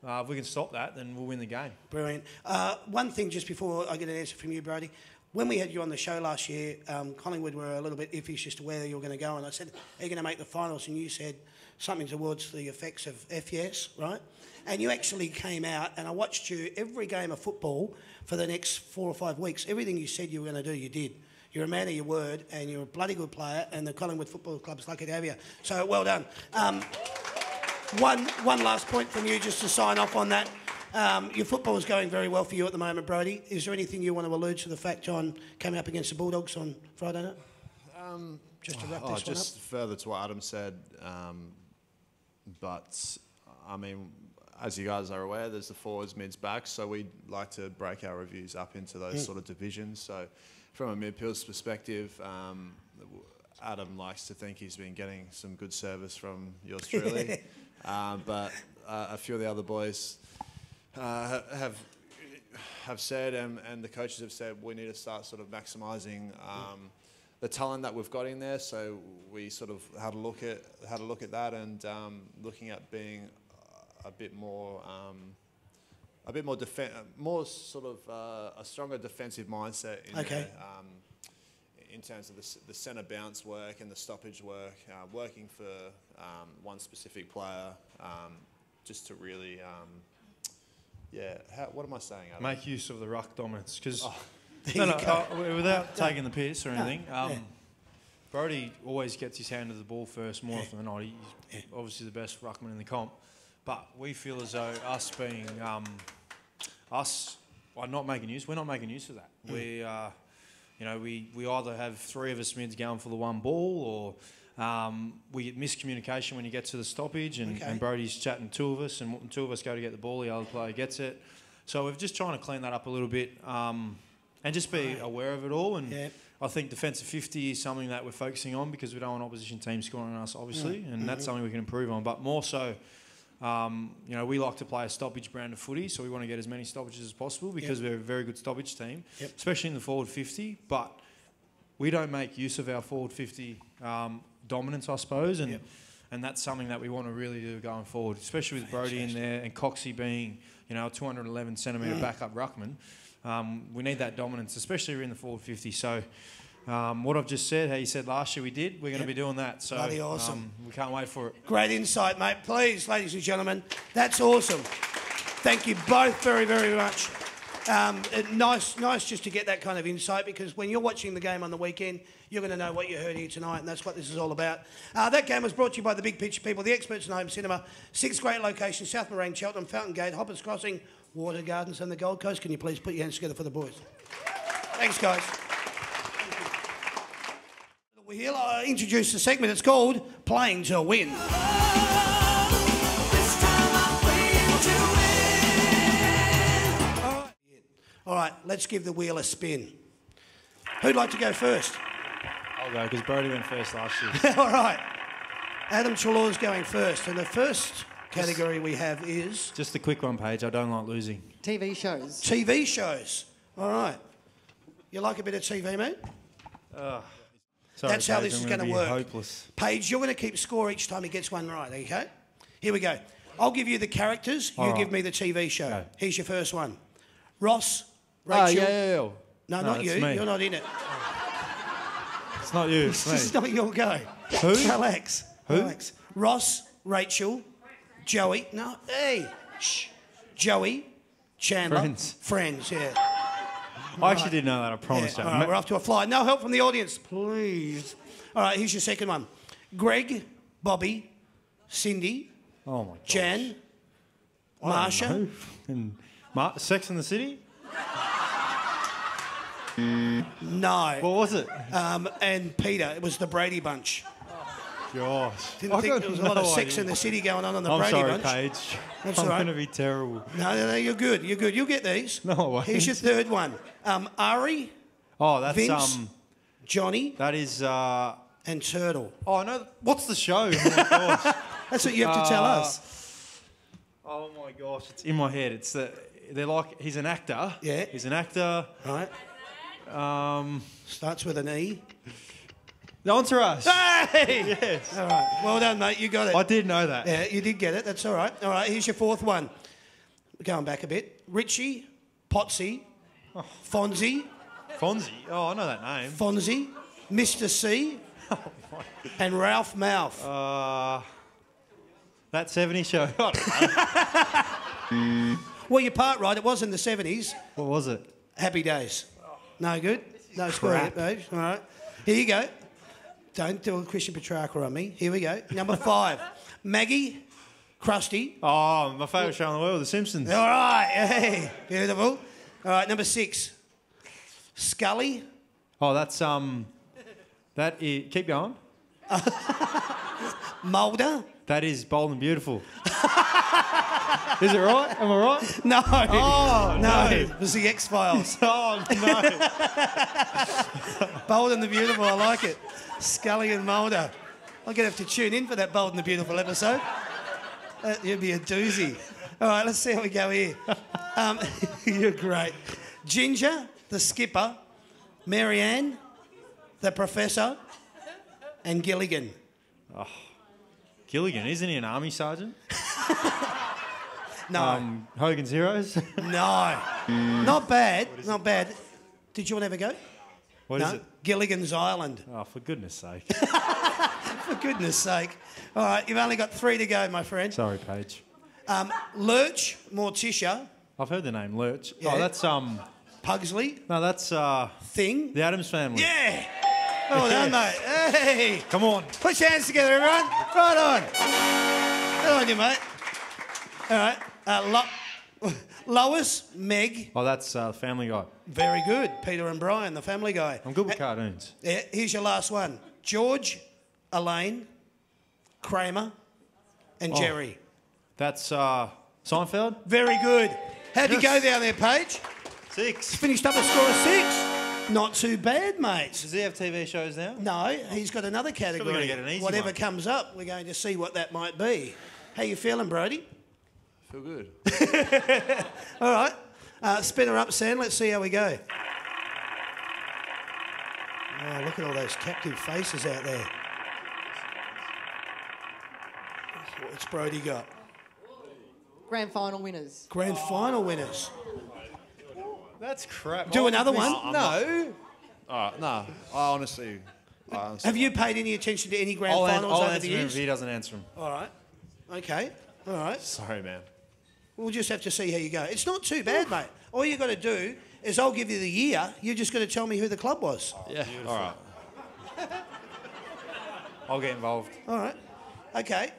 Uh, if we can stop that, then we'll win the game. Brilliant. Uh, one thing just before I get an answer from you, Brodie. When we had you on the show last year, um, Collingwood were a little bit iffy as to where you were going to go. And I said, Are you going to make the finals? And you said something towards the effects of FES, right? And you actually came out, and I watched you every game of football for the next four or five weeks. Everything you said you were going to do, you did. You're a man of your word, and you're a bloody good player, and the Collingwood Football Club's lucky to have you. So well done. Um, one, one last point from you just to sign off on that. Um, your football is going very well for you at the moment, Brodie. Is there anything you want to allude to the fact John coming up against the Bulldogs on Friday night? Um, Just to wrap oh, this just further to what Adam said, um, but I mean, as you guys are aware, there's the forwards, mids, backs. So we like to break our reviews up into those sort of divisions. So from a midfields perspective, um, Adam likes to think he's been getting some good service from yours truly, uh, but uh, a few of the other boys uh, have have said, and, and the coaches have said, we need to start sort of maximising um, the talent that we've got in there. So we sort of had a look at had a look at that and um, looking at being a bit more. Um, a bit more defen- uh, more sort of uh, a stronger defensive mindset in Okay. there, um, in terms of the, the centre bounce work and the stoppage work, uh, working for um, one specific player, um, just to really, um, yeah. How, what am I saying? Adam? Make use of the ruck dominance because Oh, no, no, uh, without taking the piss or anything. Um, yeah. Brodie always gets his hand to the ball first more Yeah. often than not. He's obviously the best ruckman in the comp, but we feel as though us being um, us, well, not making use. We're not making use of that. Hmm. We, uh, you know, we, we either have three of us mids going for the one ball, or um, we get miscommunication when you get to the stoppage, and, Okay. and Brodie's chatting two of us, and two of us go to get the ball, the other player gets it. So we're just trying to clean that up a little bit, um, and just be aware of it all. And Yeah. I think defensive 50 is something that we're focusing on because we don't want opposition teams scoring on us, obviously, Mm. and Mm-hmm. that's something we can improve on. But more so, um, you know, we like to play a stoppage brand of footy, so we want to get as many stoppages as possible because we're a very good stoppage team, Yep. especially in the forward 50. But we don't make use of our forward 50 um, dominance, I suppose, and Yep. and that's something that we want to really do going forward, especially with Brodie in there and Coxie being, you know, a 211 Mm. centimetre backup ruckman. Um, we need that dominance, especially in the forward 50. So. Um, what I've just said, how you said last year we did, we're going to Yep. be doing that. So Bloody awesome. um, we can't wait for it. Great insight, mate. Please, ladies and gentlemen, that's awesome. Thank you both very, very much. Um, it- nice, nice just to get that kind of insight because when you're watching the game on the weekend, you're going to know what you heard here tonight, and that's what this is all about. Uh, that game was brought to you by the Big Picture people, the experts in home cinema, six great locations: South Morang, Cheltenham, Fountain Gate, Hoppers Crossing, Water Gardens and the Gold Coast. Can you please put your hands together for the boys? Thanks, guys. We'll uh, introduce a segment. It's called Playing to Win. All right, let's give the wheel a spin. Who'd like to go first? I'll go because Brodie went first last year. All right. Adam Treloar's going first, and the first category we have is Just a quick one, Paige. I don't like losing. TV shows. TV shows. All right. You like a bit of TV, mate? Sorry, That's how Paige, this is gonna gonna work. Hopeless. Paige, you're going to keep score each time he gets one right, okay? Here we go. I'll give you the characters, you All right. give me the TV show. Okay. Here's your first one Ross, Rachel. Ah, yeah, yeah, yeah. No, No, not you. me. You're not in it. It's not you. It's This is not your go. Who? Alex. Who? Relax. Ross, Rachel, Joey. No, hey. Shh. Joey, Chandler. Friends. Friends, yeah. I actually didn't know that. I yeah. promise you. All right, we're off to a fly. No help from the audience, please. All right, here's your second one Greg, Bobby, Cindy, oh my god. Jan, Marsha. And Mar- Sex in the City? No. What was it? Um, and Peter. It was the Brady Bunch. Gosh. Didn't I think there was a lot of sex idea. in the city going on on the I'm Brady sorry, Bunch. Paige. That's I'm right. going to be terrible. No, no, no, you're good. You're good. You'll get these. No, I. Here's your third one. Um, Ari, Oh, that's Vince, um. Johnny, That is uh. and Turtle. Oh no! What's the show? Oh. That's what you have to tell Uh, us. Oh my gosh! It's in my head. It's the. They're like he's an actor. Yeah. He's an actor. Right? Um. Starts with an E. The Entourage. Hey! Yes. All right. Well done, mate. You got it. I did know that. Yeah, you did get it. That's all right. All right, here's your fourth one. Going back a bit. Richie, Potsy, Fonzie, Fonzie. Oh, I know that name. Fonzie, Mr. C, and Ralph Malph. Uh. That 70 show. I don't know. Well, you're part right. It was in the 70s. what was it? Happy days. No good? No crap. yet. All right. Here you go. Don't do a Christian Petracca on me. Here we go. Number five. Maggie, Krusty. Oh, my favourite show in the world, The Simpsons. All right. Hey, beautiful. All right, number six. Scully, Oh, that's um. That is. Keep going. Mulder. That is bold and beautiful. is it right? Am I right? No. Oh no. no. It was the X Files. Oh no. Bold and the Beautiful. I like it. Scully and Mulder. I'm going to have to tune in for that Bold and the Beautiful episode. That would be a doozy. All right, let's see how we go here. Um, you're great. Ginger, the skipper, Marianne, the professor, and Gilligan. Oh, Gilligan, isn't he an army sergeant? No, Um, Hogan's Heroes. no. Not bad. Not bad. Did you want to have a go? What is no. it? Gilligan's Island. Oh, for goodness sake. For goodness sake. All right, you've only got three to go, my friend. Sorry, Paige. Um, Lurch, Morticia, I've heard the name Lurch. Yeah. Oh, that's um. Pugsley, No, that's uh. Thing. The Addams Family. Yeah! Well done, mate. Hey! Come on. Put your hands together, everyone. Right on. Good on you, mate. All right. Uh, Lo- Lois, Meg. Oh, that's uh, Family Guy. Very good. Peter and Brian, the family guy. I'm good with cartoons. Yeah, here's your last one George, Elaine, Kramer, and Oh. Jerry. That's uh, Seinfeld. Very good. How'd you go Yes. down there, Paige? Six. Finished up a score of six. Not too bad, mate. Does he have TV shows now? No, he's got another category. gonna get an easy Whatever one. comes up, we're going to see what that might be. How you feeling, Brodie? Feel good. All right. Uh, spin her up, Sam. Let's see how we go. Oh, look at all those captive faces out there. What's Brodie got? Grand final winners. Grand final winners. That's crap. Do another one. No. All right, no. I honestly, I honestly Have you paid any attention to any grand I'll, an- finals I'll over answer the him years? if he doesn't answer him. All right. Okay. All right. Sorry, man. We'll just have to see how you go. It's not too bad, mate. All you've got to do is I'll give you the year. You're just going to tell me who the club was. Oh, yeah. All right. I'll get involved. All right. Okay.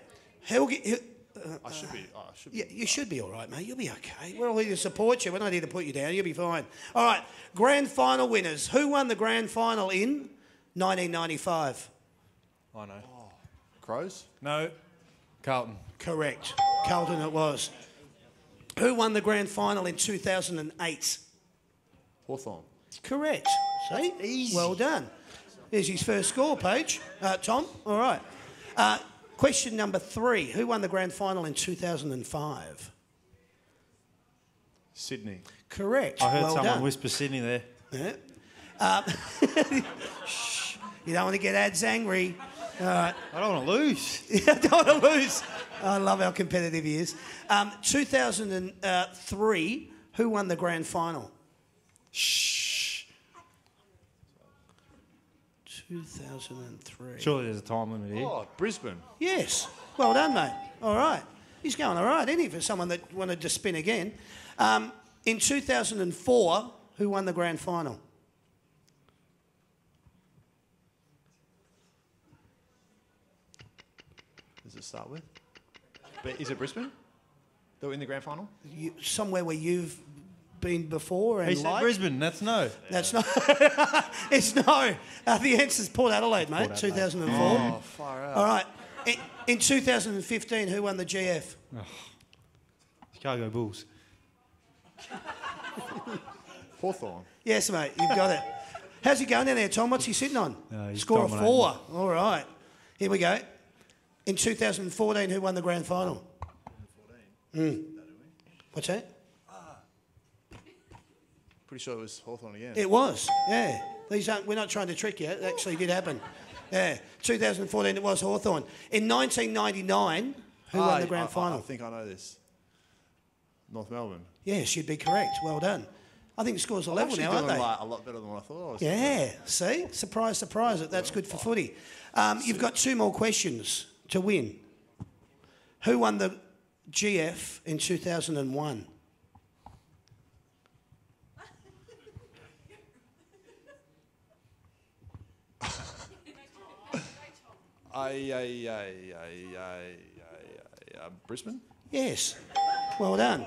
He'll get, he'll, uh, I should be. Oh, I should be. Yeah, you should be all right, mate. You'll be okay. We're all here to support you. We're not here to put you down. You'll be fine. All right, grand final winners. Who won the grand final in 1995? I know. Oh. Crows. No, Carlton. Correct. Carlton it was. Who won the grand final in 2008? Hawthorn. Correct. See? Easy. Well done. There's his first score, Paige. Uh, Tom, all right. Uh, question number three. Who won the grand final in 2005? Sydney. Correct. I heard well someone done. whisper Sydney there. Yeah. Shh. You don't want to get ads angry. I don't want to lose. I don't want to lose. I love how competitive he is. Um, 2003, who won the grand final? Shh. 2003. Surely there's a time limit here. Oh, Brisbane. Yes. Well done, mate. All right. He's going all right, isn't he, for someone that wanted to spin again? Um, in 2004, who won the grand final? Start with? But is it Brisbane? They were in the grand final. You, somewhere where you've been before and He said liked? Brisbane. That's no. That's not. it's no. Uh, the answer's Port Adelaide, mate. 2004. Oh, far out. All right. In, in 2015, who won the GF? Chicago Bulls. Hawthorn. Yes, mate. You've got it. How's he going down there, Tom? What's he sitting on? No, Score of four. All right. Here we go. In 2014, who won the grand final? Mm. What's that? Pretty sure it was Hawthorn again. It was. Yeah. These aren't, we're not trying to trick you. It actually did happen. Yeah. 2014, it was Hawthorn. In 1999, who Ah, won the grand I, final? I think I know this. North Melbourne. Yes, you'd be correct. Well done. I think the scores are level Actually now, aren't they? like a lot better than what I thought I was. Yeah, see? Surprise, surprise. That's good for footy. Um, you've got two more questions to win. Who won the GF in 2001? I, I, I, I, I, I, uh, Brisbane. Yes. Well done.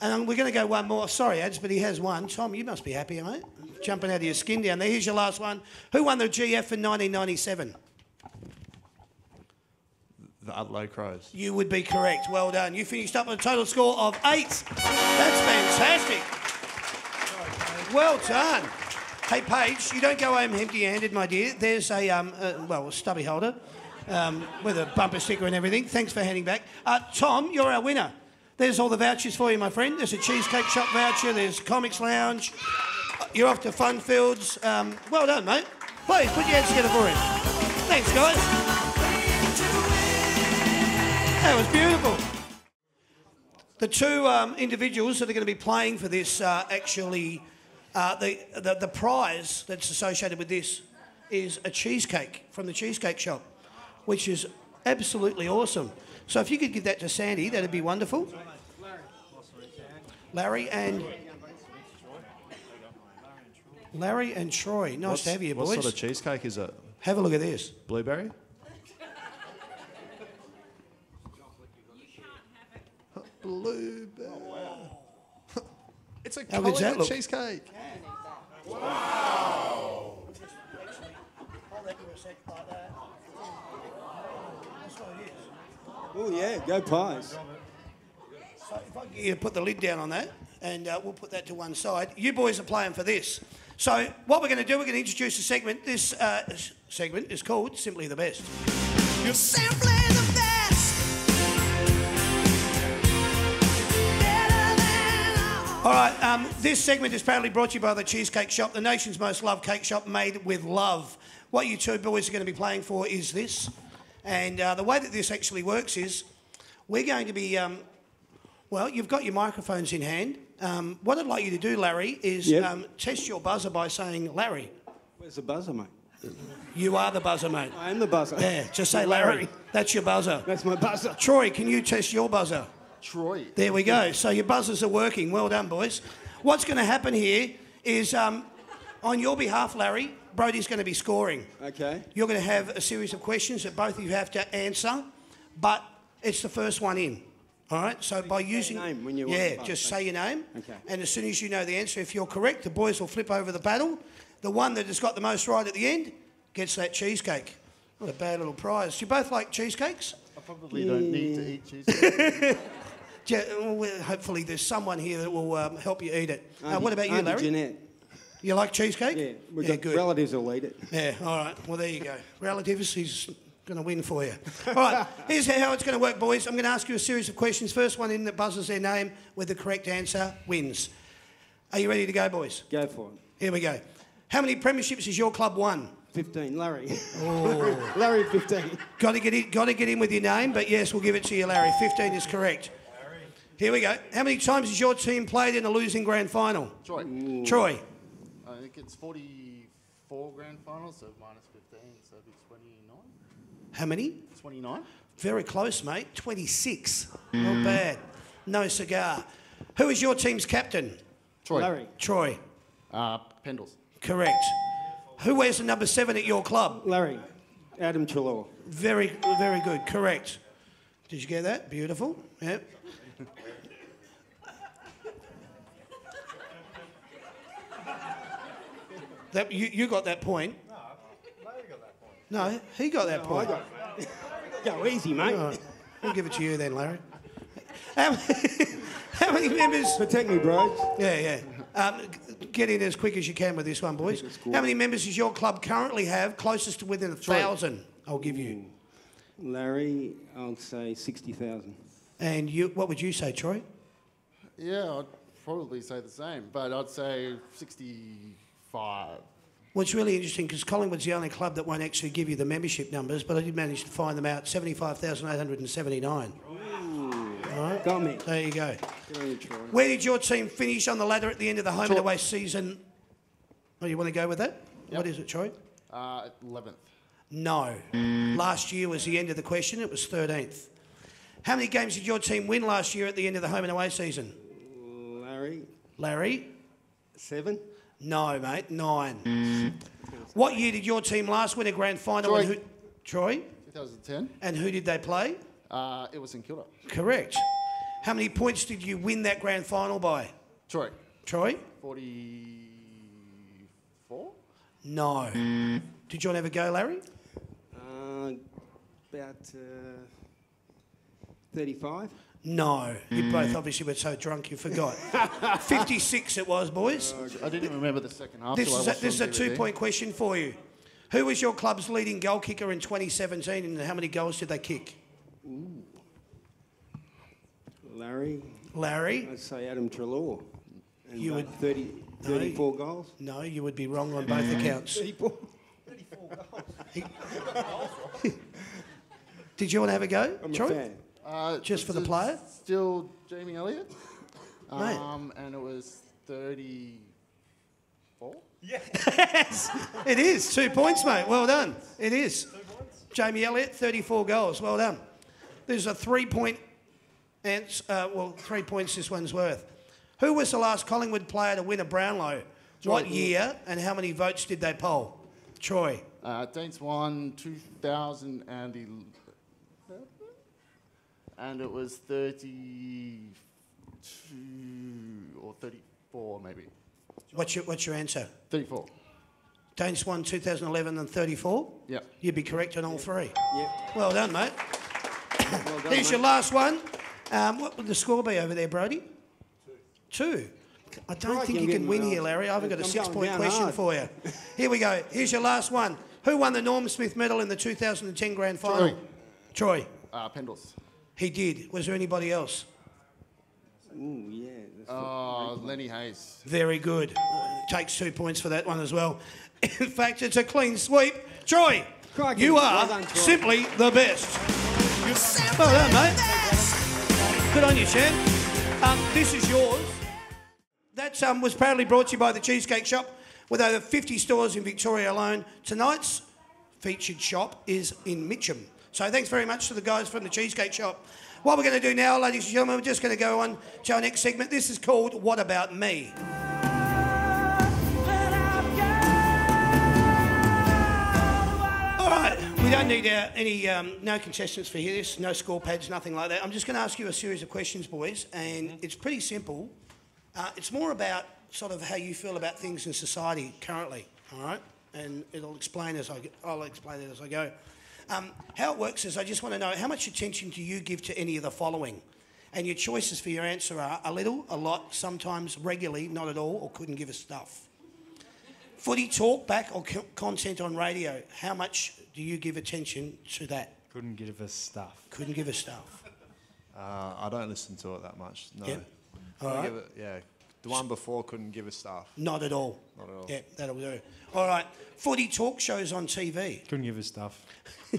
And um, we're going to go one more. Sorry, Ads, but he has one. Tom, you must be happy, mate. Jumping out of your skin down there. Here's your last one. Who won the GF in 1997? The Adelaide Crows. You would be correct. Well done. You finished up with a total score of eight. That's fantastic. Well done. Hey, Paige, you don't go home empty-handed, my dear. There's a, um, uh, well, a stubby holder um, with a bumper sticker and everything. Thanks for handing back. Uh, Tom, you're our winner. There's all the vouchers for you, my friend. There's a Cheesecake Shop voucher. There's Comics Lounge. Uh, You're off to Fun Fields. Um, well done, mate. Please, put your hands together for him. Thanks, guys. That was beautiful. The two um, individuals that are going to be playing for this uh, actually, uh, the, the, the prize that's associated with this is a cheesecake from the Cheesecake Shop, which is absolutely awesome. So if you could give that to Sandy, that'd be wonderful. Larry and. Larry and Troy. Nice What's- to have you, boys. what sort of cheesecake is it? Have a look at this. Blueberry? Blueberry. it's a How good's that Collingwood look? cheesecake. Oh, yeah, go pies. So if I can get you to put the lid down on that, and uh, we'll put that to one side. You boys are playing for this. So what we're going to do, we're going to introduce a segment. This uh, segment is called Simply the Best. You're simply the all. All right, um, this segment is proudly brought to you by the Cheesecake Shop, the nation's most loved cake shop made with love. What you two boys are going to be playing for is this. And uh, the way that this actually works is we're going to be, um, well, you've got your microphones in hand. Um, what I'd like you to do, Larry, is Yep. um, test your buzzer by saying, Larry, Where's the buzzer, mate? you are the buzzer, mate. I am the buzzer. Yeah, just say Larry. That's your buzzer. That's my buzzer. Troy, can you test your buzzer? Troy. There we go. So your buzzers are working. Well done, boys. What's going to happen here is, um, on your behalf, Larry, Brodie's going to be scoring. Okay. You're going to have a series of questions that both of you have to answer, but It's the first one in. All right. So by using name when you want yeah, just say your name. Okay. And as soon as you know the answer, if you're correct, the boys will flip over the paddle. The one that has got the most right at the end gets that cheesecake. What a bad little prize. Do you both like cheesecakes? I probably don't need to eat cheese. Yeah, well, hopefully there's someone here that will um, help you eat it. Uh, what about you, Auntie Larry? Jeanette. You like cheesecake? Yeah, we've yeah, got good. relatives will eat it. Yeah, all right. Well, there you go. Relatives, he's going to win for you. All right, here's how it's going to work, boys. I'm going to ask you a series of questions. First one in that buzzes their name with the correct answer wins. Are you ready to go, boys? Go for it. Here we go. How many premierships has your club won? 15, Larry. Oh. Larry, 15. Got to get in, got to get in with your name, but yes, we'll give it to you, Larry. 15 is correct. Here we go. How many times has your team played in a losing grand final? Troy. Troy. I think it's 44 grand finals, so minus 15, so it'd be 29. How many? 29? Very close, mate. 26. Not bad. No cigar. Who is your team's captain? Troy. Larry. Troy. Uh, Pendles. Correct. Who wears the number seven at your club? Larry. Adam Treloar. Very, very good. Correct. Did you get that? Beautiful. Yep. That, you, you got that point. No, he got that point. Go easy, mate. All right. We'll give it to you then, Larry. How, how many members? Protect me, bro. Yeah, yeah. Um, get in as quick as you can with this one, boys. How many members does your club currently have closest to within a thousand? I'll give you. Larry, I'll say 60,000. And you, what would you say, Troy? Yeah, I'd probably say the same, but I'd say 65. Well, it's really interesting because Collingwood's the only club that won't actually give you the membership numbers, but I did manage to find them out 75,879. Got me. There you go. Good on you, Troy. Where did your team finish on the ladder at the end of the home and away season? Oh, you want to go with that? What is it, Troy? Uh, 11th. No. Last year was the end of the question. It was 13th. How many games did your team win last year at the end of the home and away season? Larry, Larry? seven. No, mate. Nine. What year did your team last win a grand final? Troy. And who, Troy? 2010. And who did they play? Uh, it was in Kilda. Correct. How many points did you win that grand final by? Troy. Troy? 44? No. Did you want to have a go, Larry? Uh, about uh, 35. No. You both mm. obviously were so drunk you forgot. 56 it was, boys. Oh, I didn't remember the second half. This till is a, this is a two point question for you. Who was your club's leading goal kicker in 2017 and how many goals did they kick? Ooh. Larry, Larry? I'd say Adam Treloar. And You would- 30, 34 goals. No, you would be wrong on both accounts. 34. Did you want to have a go, I'm Troy? a fan. Uh, Just for the it's player? Still Jamie Elliott. Mate. Um, and it was 34? Yes, it is. Two points, mate. Well done. It is. Jamie Elliott, 34 goals. Well done. There's a three point, ans- uh, well, three points this one's worth. Who was the last Collingwood player to win a Brownlow? What year and how many votes did they poll? Troy. Uh, Dane Swan 2011. And it was 32 or 34, maybe. What's your, what's your answer? 34. Dane Swan 2011 and 34? Yep. You'd be correct on all three. Yep. Well done, mate. Well done, Here's mate. your last one. Um, what would the score be over there, Brodie? Two. I don't Right, think you can win my here. Larry. I haven't got a I'm six going point question hard. for you. Here we go. Here's your last one. Who won the Norm Smith medal in the 2010 grand final? Troy. Uh, Pendles. He did. Was there anybody else? Ooh, yeah. that's- Uh, Lenny Hayes. Very good. Takes two points for that one as well. In fact, it's a clean sweep. Troy, Crikey. you are Well done, Troy. simply the best. Well done, mate. Good on you, champ. Um, this is yours. That um, was proudly brought to you by the Cheesecake Shop with over 50 stores in Victoria alone. Tonight's featured shop is in Mitcham. So thanks very much to the guys from the Cheesecake Shop. What we're going to do now, ladies and gentlemen, we're just going to go on to our next segment. This is called What About Me? All right, we don't need uh, any, um, no contestants for this, no score pads, nothing like that. I'm just going to ask you a series of questions, boys, and it's pretty simple. Uh, it's more about sort of how you feel about things in society currently, all right? And it'll explain as I, I'll explain it as I go. Um, how it works is I just want to know how much attention do you give to any of the following? And your choices for your answer are a little, a lot, sometimes regularly, not at all, or couldn't give a stuff. Footy talk back or co- content on radio, how much do you give attention to that? Couldn't give a stuff. Couldn't give a stuff. Uh, I don't listen to it that much. No. Yep. All right. give it- yeah. The one before couldn't give a stuff. Not at all. Not at all. Yeah, that'll do. All right. Footy talk shows on TV. Couldn't give a stuff.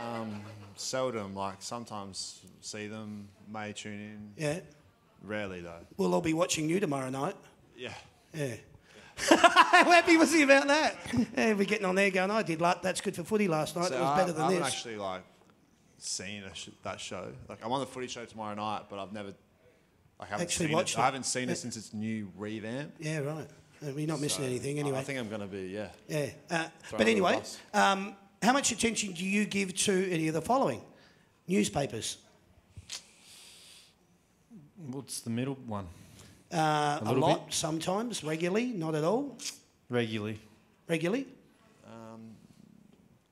um, Seldom, like sometimes see them, may tune in. Yeah. Rarely though. Well, I'll be watching you tomorrow night. Yeah. Yeah. How happy was he about that? Yeah, we're getting on there going, I did like that's good for footy last night. So it was I, better than this. I haven't actually like seen a sh- that show. Like I'm on the footy show tomorrow night, but I've never like haven't Actually seen watched it. it. I haven't seen Yeah. it since its new revamp. Yeah, right. Uh, We're not missing So anything anyway. I think I'm gonna be yeah. yeah. Uh, but it on the anyway, um, how much attention do you give to any of the following? Newspapers. What's the middle one? Uh, a little lot, bit. sometimes, regularly, not at all. Regularly. Regularly?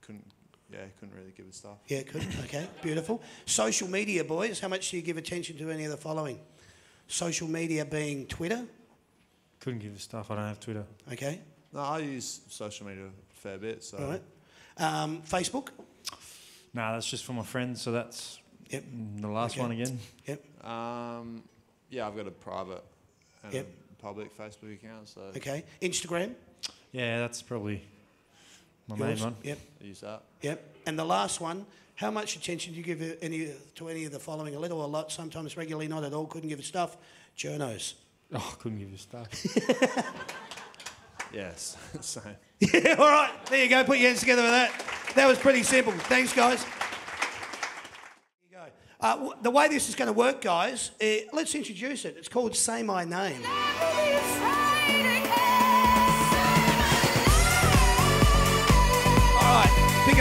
Couldn't yeah, couldn't really give a stuff. Yeah, good. Okay, beautiful. Social media, boys. How much do you give attention to any of the following? Social media being Twitter. Couldn't give us stuff. I don't have Twitter. Okay, No, I use social media a fair bit, so all right. Um, Facebook. Nah, that's just for my friends. So that's Yep. the last Okay. one again. Yep. um, yeah, I've got a private and Yep. a public Facebook account, so Okay. Instagram. Yeah, that's probably my Yours. main one. Yep. I use that. Yep. And the last one. How much attention do you give any to any of the following? A little, or a lot, sometimes regularly, not at all. Couldn't give a stuff. Journos. Oh, couldn't give you stuff. Yes, same. Yeah, all right. There you go. Put your hands together with that. That was pretty simple. Thanks, guys. There you go. Uh, w- the way this is going to work, guys, uh, let's introduce it. It's called Say My Name.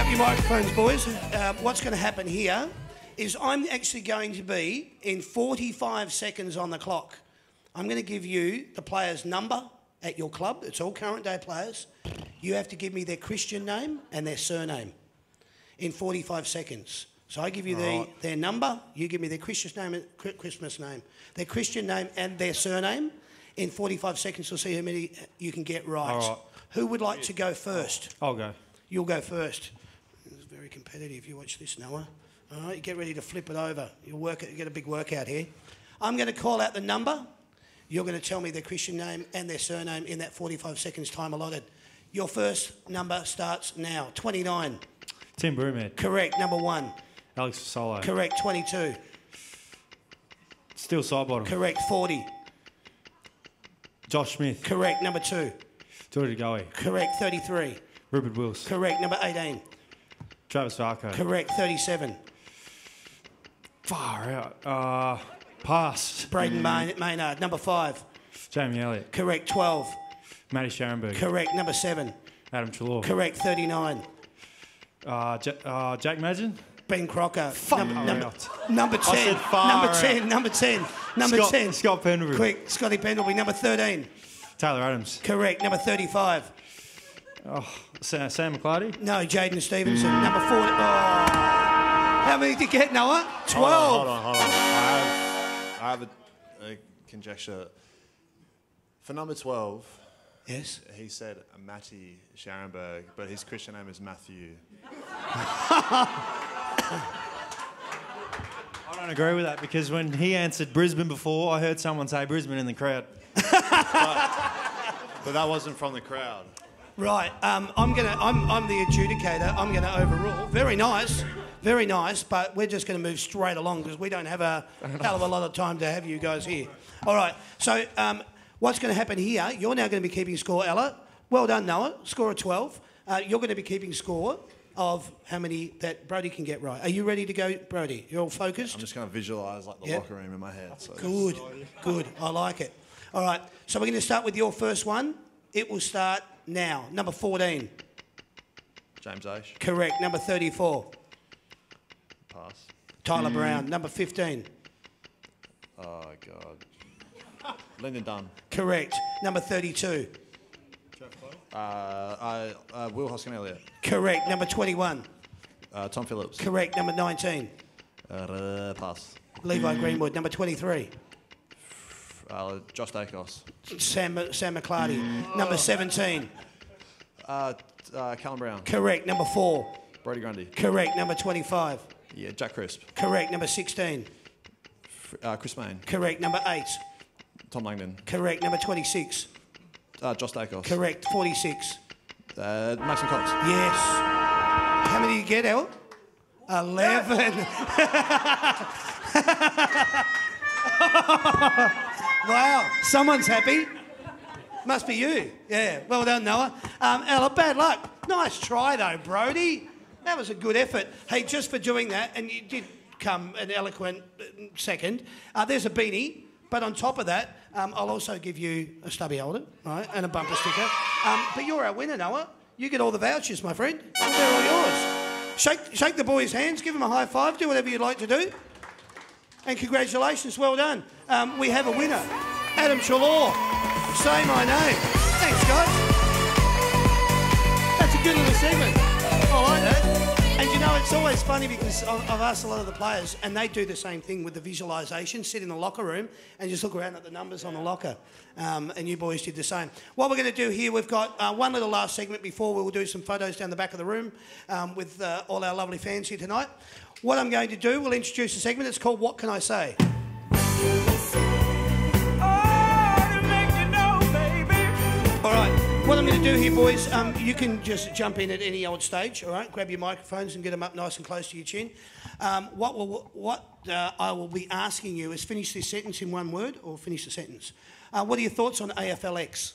Up your microphones, boys. Uh, what's going to happen here is I'm actually going to be in 45 seconds on the clock. I'm going to give you the player's number at your club. It's all current day players. You have to give me their Christian name and their surname in 45 seconds. So I give you the, their number, you give me their Christian name, Christmas name, their Christian name and their surname. In 45 seconds, we'll see how many you can get right. Right. Who would like to go first? I'll go. You'll go first. Competitive. You watch this, Noah. All right, you get ready to flip it over. You'll work it. You get a big workout here. I'm going to call out the number. You're going to tell me their Christian name and their surname in that 45 seconds time allotted. Your first number starts now. 29. Tim Broomhead. Correct. Number one. Alex Solo. Correct. 22. Steele Sidebottom. Correct. 40. Josh Smith. Correct. Number two. Geordie Goey. Correct. 33. Rupert Wills. Correct. Number 18. Travis Varcoe. Correct. 37. Far out. Uh, pass. Brayden Mayn- Maynard. Number five. Jamie Elliott. Correct. 12. Matty Scharenberg. Correct. Number seven. Adam Treloar. Correct. 39. Uh, Ja- uh, Jack Madgen. Ben Crocker. Number, Far number, out. number 10. said far number out. 10. Number 10. Number Scott, 10. Scott Pendlebury. Quick. Scotty Pendlebury. Number 13. Taylor Adams. Correct. Number 35. Sam, Sam McClarty. No, Jaidyn Stephenson. Number four. Oh. How many did you get, Noah? 12. Hold on, hold on. I have, I have a, a conjecture. For number 12, Yes. he said Matty Scharenberg, but his Christian name is Matthew. I don't agree with that because when he answered Brisbane before, I heard someone say Brisbane in the crowd. But that wasn't from the crowd. Right. Um, I'm gonna. I'm, I'm the adjudicator. I'm gonna overrule. Very nice. Very nice. But we're just gonna move straight along because we don't have a hell of a lot of time to have you guys here. All right. So um, what's going to happen here? You're now going to be keeping score, Ella. Well done, Noah. Score of 12. Uh, you're going to be keeping score of how many that Brodie can get right. Are you ready to go, Brodie? You're all focused. I'm just going to visualise like the Yep. locker room in my head. So. Good, good. I like it. All right, so we're going to start with your first one. It will start now. Number 14. James Aish. Correct. Number 34. Pass. Tyler Brown. Number 15. Oh, God. Lyndon Dunn. Correct. Number 32. Uh, I, uh, Will Hoskin Elliott. Correct. Number 21. Uh, Tom Phillips. Correct. Number 19. Uh, pass. Levi Greenwood. Number 23. Uh, Josh Daicos. Sam, Sam McClarty. Number 17. Uh, uh, Callum Brown. Correct. Number 4. Brodie Grundy. Correct. Number 25. Yeah, Jack Crisp. Correct. Number 16. Uh, Chris Mayne. Correct. Number 8. Tom Langdon. Correct. Number 26. Uh, Josh Daicos. Correct. 46. Uh, Mason Cox. Yes. How many do you get, El? 11. wow. Someone's happy. Must be you. Yeah. Well done, Noah. Um, Ella, bad luck. Nice try, though, Brodie. That was a good effort. Hey, just for doing that, and you did come an eloquent uh, second, uh, there's a beanie. But on top of that, um, I'll also give you a stubby holder, right, and a bumper sticker. Um, but you're our winner, Noah. You get all the vouchers, my friend. They're all yours. Shake, shake the boys' hands, give them a high five, do whatever you'd like to do. And congratulations, well done. Um, we have a winner, Adam Shalor. Say my name. Thanks, guys. That's a good little segment. I like that. And you know, it's always funny because I've I've asked a lot of the players, and they do the same thing with the visualisation. Sit in the locker room and just look around at the numbers on the locker. Um, and you boys did the same. What we're going to do here, we've got uh, one little last segment before we will do some photos down the back of the room um, with uh, all our lovely fans here tonight. What I'm going to do, we'll introduce a segment. It's called What Can I Say? All right. What I'm going to do here, boys, um, you can just jump in at any old stage. All right. Grab your microphones and get them up nice and close to your chin. Um, what will, what uh, I will be asking you is finish this sentence in one word or finish the sentence. Uh, what are your thoughts on AFLX?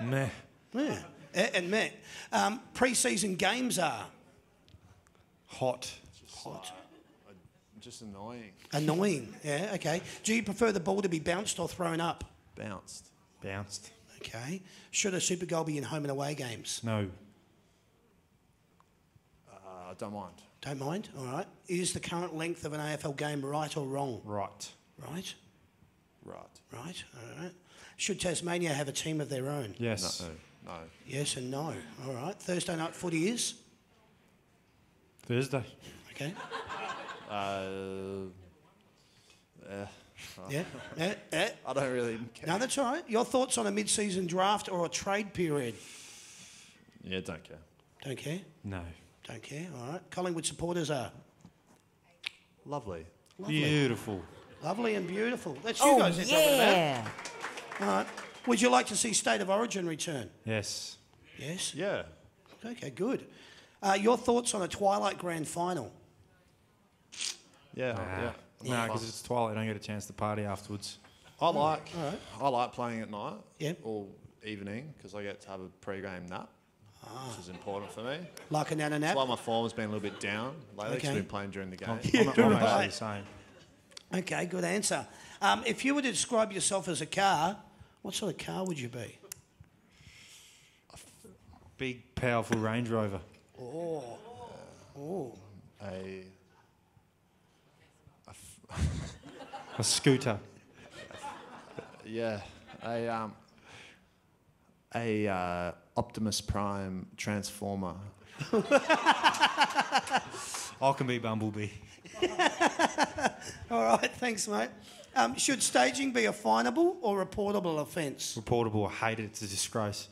Meh. Yeah. Eh, And Matt, um, pre-season games are Hot. hot, Just annoying. annoying. Yeah. Okay. Do you prefer the ball to be bounced or thrown up? Bounced. Bounced. Okay. Should a Super Goal be in home and away games? No. Uh, don't mind. Don't mind. All right. Is the current length of an AFL game right or wrong? Right. Right. Right. Right. All right. Should Tasmania have a team of their own? Yes. No. No. Yes and no. All right. Thursday night footy is. Thursday. Okay. Uh, eh, Yeah. yeah. yeah. I don't really care. No, that's all right. Your thoughts on a mid-season draft or a trade period? Yeah, don't care. Don't care. No. Don't care. All right. Collingwood supporters are Lovely. Beautiful. lovely and beautiful. That's you guys. they're talking about. yeah. All right. Would you like to see State of Origin return? Yes. Yes. Yeah. Okay. Good. Uh, your thoughts on a Twilight Grand Final? Yeah. Nah. yeah. No, because it's twilight. I don't get a chance to party afterwards. I like. All right. I like playing at night. Yeah. Or evening because I get to have a pre-game nap, which is important for me. Like a nana nap? That's why my form's been a little bit down lately. 'cause Okay. I've been playing during the game. I'm, I'm, I'm right. actually the same. Okay, good answer. Um, if you were to describe yourself as a car, what sort of car would you be? Big, powerful Range Rover. Oh, A A scooter. yeah. A um. A uh, Optimus Prime Transformer. I can be Bumblebee. all right. Thanks, mate. Um, should staging be a finable or reportable offence? Reportable. I hate it. It's a disgrace.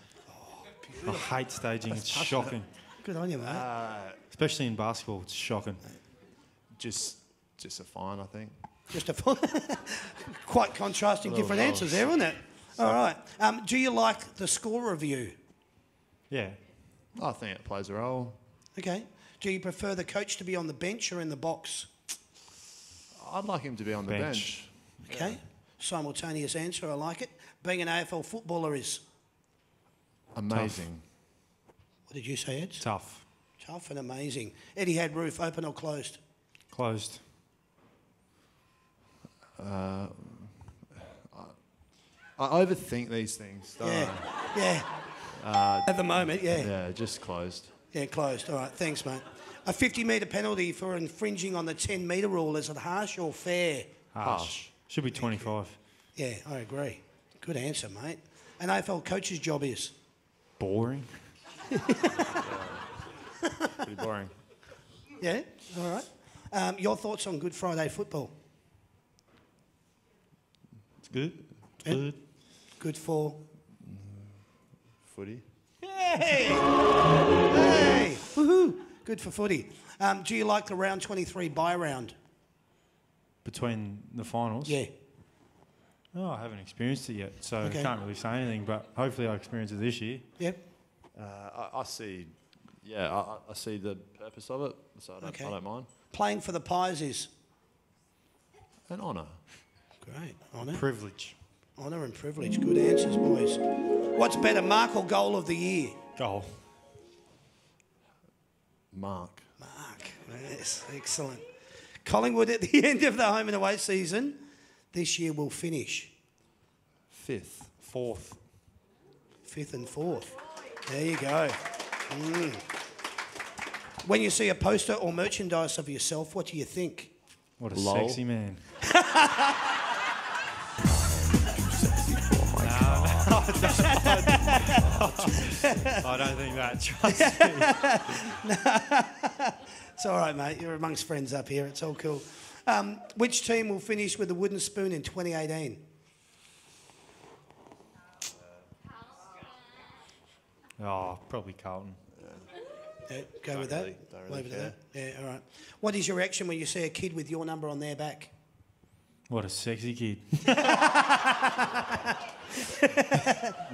I hate staging. It's shocking. Good on you, mate. Especially in basketball. It's shocking. Just, just a fine, I think. Just a fine. quite contrasting Little different answers there, isn't it? All right. Um, do you like the score review? Yeah. I think it plays a role. Okay. Do you prefer the coach to be on the bench or in the box? I'd like him to be on the Bench. bench. Okay. Simultaneous answer. I like it. Being an AFL footballer is. Amazing. What did you say, Ed? Tough. Tough and amazing. Eddie had roof open or closed. Closed. Uh, I overthink these things. Yeah. I? Yeah. Uh, At the moment, yeah. Yeah, just closed. Yeah, closed. All right, thanks, mate. A 50 metre penalty for infringing on the 10 metre rule. Is it harsh or fair? Harsh. Should be 25. Yeah, I agree. Good answer, mate. An AFL coach's job is? Boring. Pretty boring. Yeah, all right. Um, your thoughts on Good Friday football? It's good. It's Yeah. good. Good for? Footy. Hey! hey! Woohoo! Good for footy. Um, do you like the round 23 bye round? Between the finals. Yeah. Oh, I haven't experienced it yet, so Okay. I can't really say anything. But hopefully, I experience it this year. Yep. Uh, I, I see. Yeah, I, I- I see the purpose of it, so I don't, Okay. I don't mind. Playing for the Pies is? An honour. Great. Honour. Privilege. Honour and privilege. Good answers, boys. What's better, mark or goal of the year? Goal. Mark. Mark. Yes, excellent. Collingwood at the end of the home and away season this year will finish Fifth. Fourth. fifth and fourth. There you go. Mm. When you see a poster or merchandise of yourself, what do you think? What a Lol. sexy man. I don't think that. Trust me. It's all right, mate. You're amongst friends up here. It's all cool. Um, which team will finish with a wooden spoon in 2018? Oh, probably Carlton. Yeah, go with that. really- don't really Leave it at that. Yeah, all right. What is your reaction when you see a kid with your number on their back? What a sexy kid. no,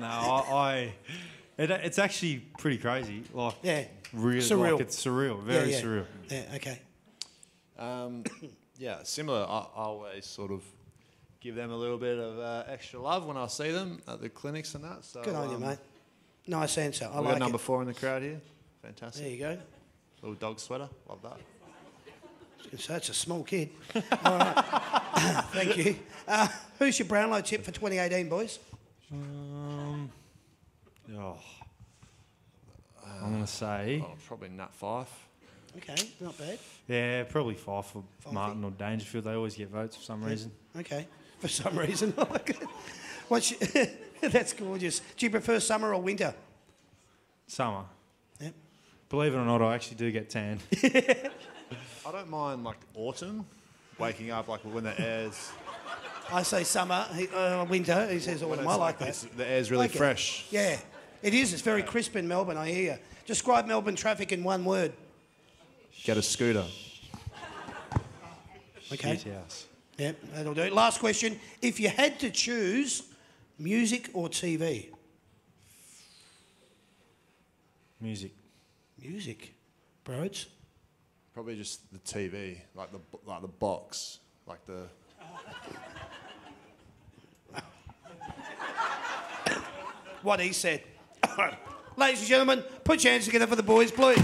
I. I it, it's actually pretty crazy. Like, Yeah. really, Surreal. like it's surreal, very yeah, yeah. surreal. Yeah, okay. Um, yeah, similar. I, I always sort of give them a little bit of uh, extra love when I see them at the clinics and that. So, Good on you, um, mate. Nice answer. I We've like got number it. four in the crowd here. Fantastic. There you go. Little dog sweater. Love that. So that's a small kid. All right. Thank you. Uh, who's your Brownlow tip for 2018, boys? Um, oh, I'm gonna say, Oh, probably Nat Fyfe. Okay, not bad. yeah, probably five for Fifey. Martin or Dangerfield. They always get votes for some reason. Okay, for some reason. I like it. What's your- that's gorgeous. Do you prefer summer or winter? Summer. Yep. Believe it or not, I actually do get tan. I don't mind like autumn, waking up like when the air's I say summer, he, uh, winter. He says autumn. I like it's- that. The air's really Like it. fresh. Yeah, it is. It's very crisp in Melbourne. I hear you. Describe Melbourne traffic in one word. Get a scooter. Okay. Shit house. Yep, that'll do. Last question. If you had to choose music or TV? Music. Music. Broads? Probably just the TV, like the like the box, like the. What he said. Ladies and gentlemen, put your hands together for the boys, please.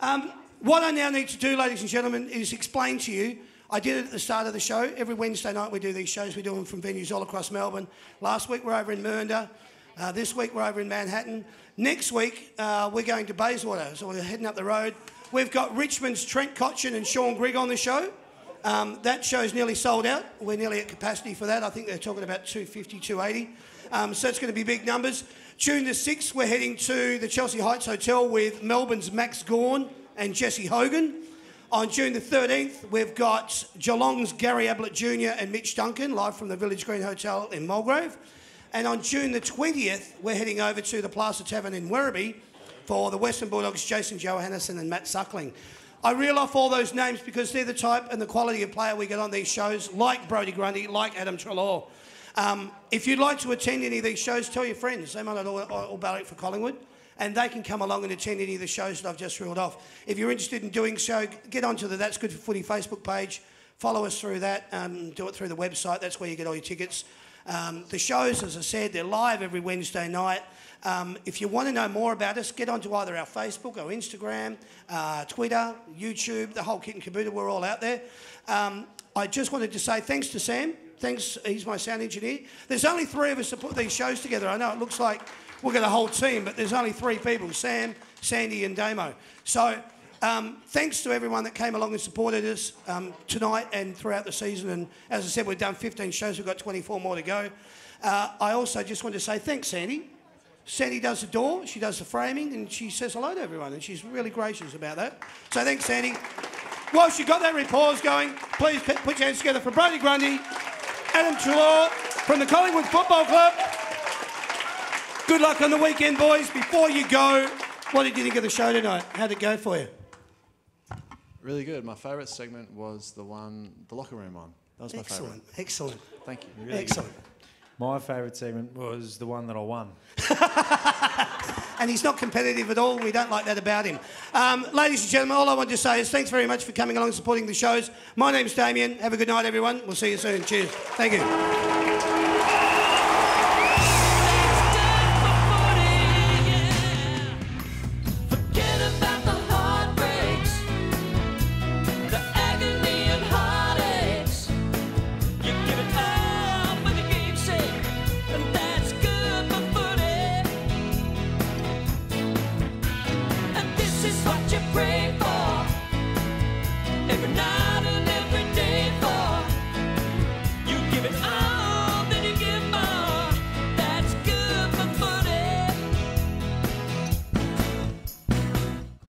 Um, what I now need to do, ladies and gentlemen, is explain to you. I did it at the start of the show. Every Wednesday night we do these shows. We do them from venues all across Melbourne. Last week we're over in Mernda. Uh, this week we're over in Manhattan. Next week uh, we're going to Bayswater, so we're heading up the road. We've got Richmond's Trent Cotchin and Shaun Grigg on the show. Um, that show's nearly sold out. We're nearly at capacity for that. I think they're talking about 250, 280. Um, so it's going to be big numbers. June the 6th, we're heading to the Chelsea Heights Hotel with Melbourne's Max Gawn and Jesse Hogan. On June the 13th, we've got Geelong's Gary Ablett Jr. and Mitch Duncan live from the Village Green Hotel in Mulgrave. And on June the 20th, we're heading over to the Plaza Tavern in Werribee for the Western Bulldogs, Jason Johannisen and Matt Suckling. I reel off all those names because they're the type and the quality of player we get on these shows, like Brodie Grundy, like Adam Treloar. Um, if you'd like to attend any of these shows, tell your friends. They might not all, all ballot for Collingwood, and they can come along and attend any of the shows that I've just reeled off. If you're interested in doing so, get onto the That's Good for Footy Facebook page. Follow us through that. Um, do it through the website. That's where you get all your tickets. Um, the shows, as I said, they're live every Wednesday night. Um, if you want to know more about us, get onto either our Facebook or Instagram, uh, Twitter, YouTube, the whole kit and caboodle. We're all out there. Um, I just wanted to say thanks to Sam. Thanks, he's my sound engineer. There's only three of us that put these shows together. I know it looks like we've got a whole team, but there's only three people Sam, Sandy, and Damo. So um, thanks to everyone that came along and supported us um, tonight and throughout the season. And as I said, we've done 15 shows, we've got 24 more to go. Uh, I also just want to say thanks, Sandy. Sandy does the door, she does the framing, and she says hello to everyone, and she's really gracious about that. So thanks, Sandy. Whilst you've got that repause going, please put your hands together for Brodie Grundy, Adam Treloar from the Collingwood Football Club. Good luck on the weekend, boys. Before you go, what did you think of the show tonight? How'd it go for you? Really good. My favourite segment was the one, the locker room one. That was my Excellent, favourite. excellent, Thank you. Really excellent. My favourite segment was the one that I won. and he's not competitive at all. We don't like that about him. Um, ladies and gentlemen, all I want to say is thanks very much for coming along and supporting the shows. My name's Damien. Have a good night, everyone. We'll see you soon. Cheers. Thank you.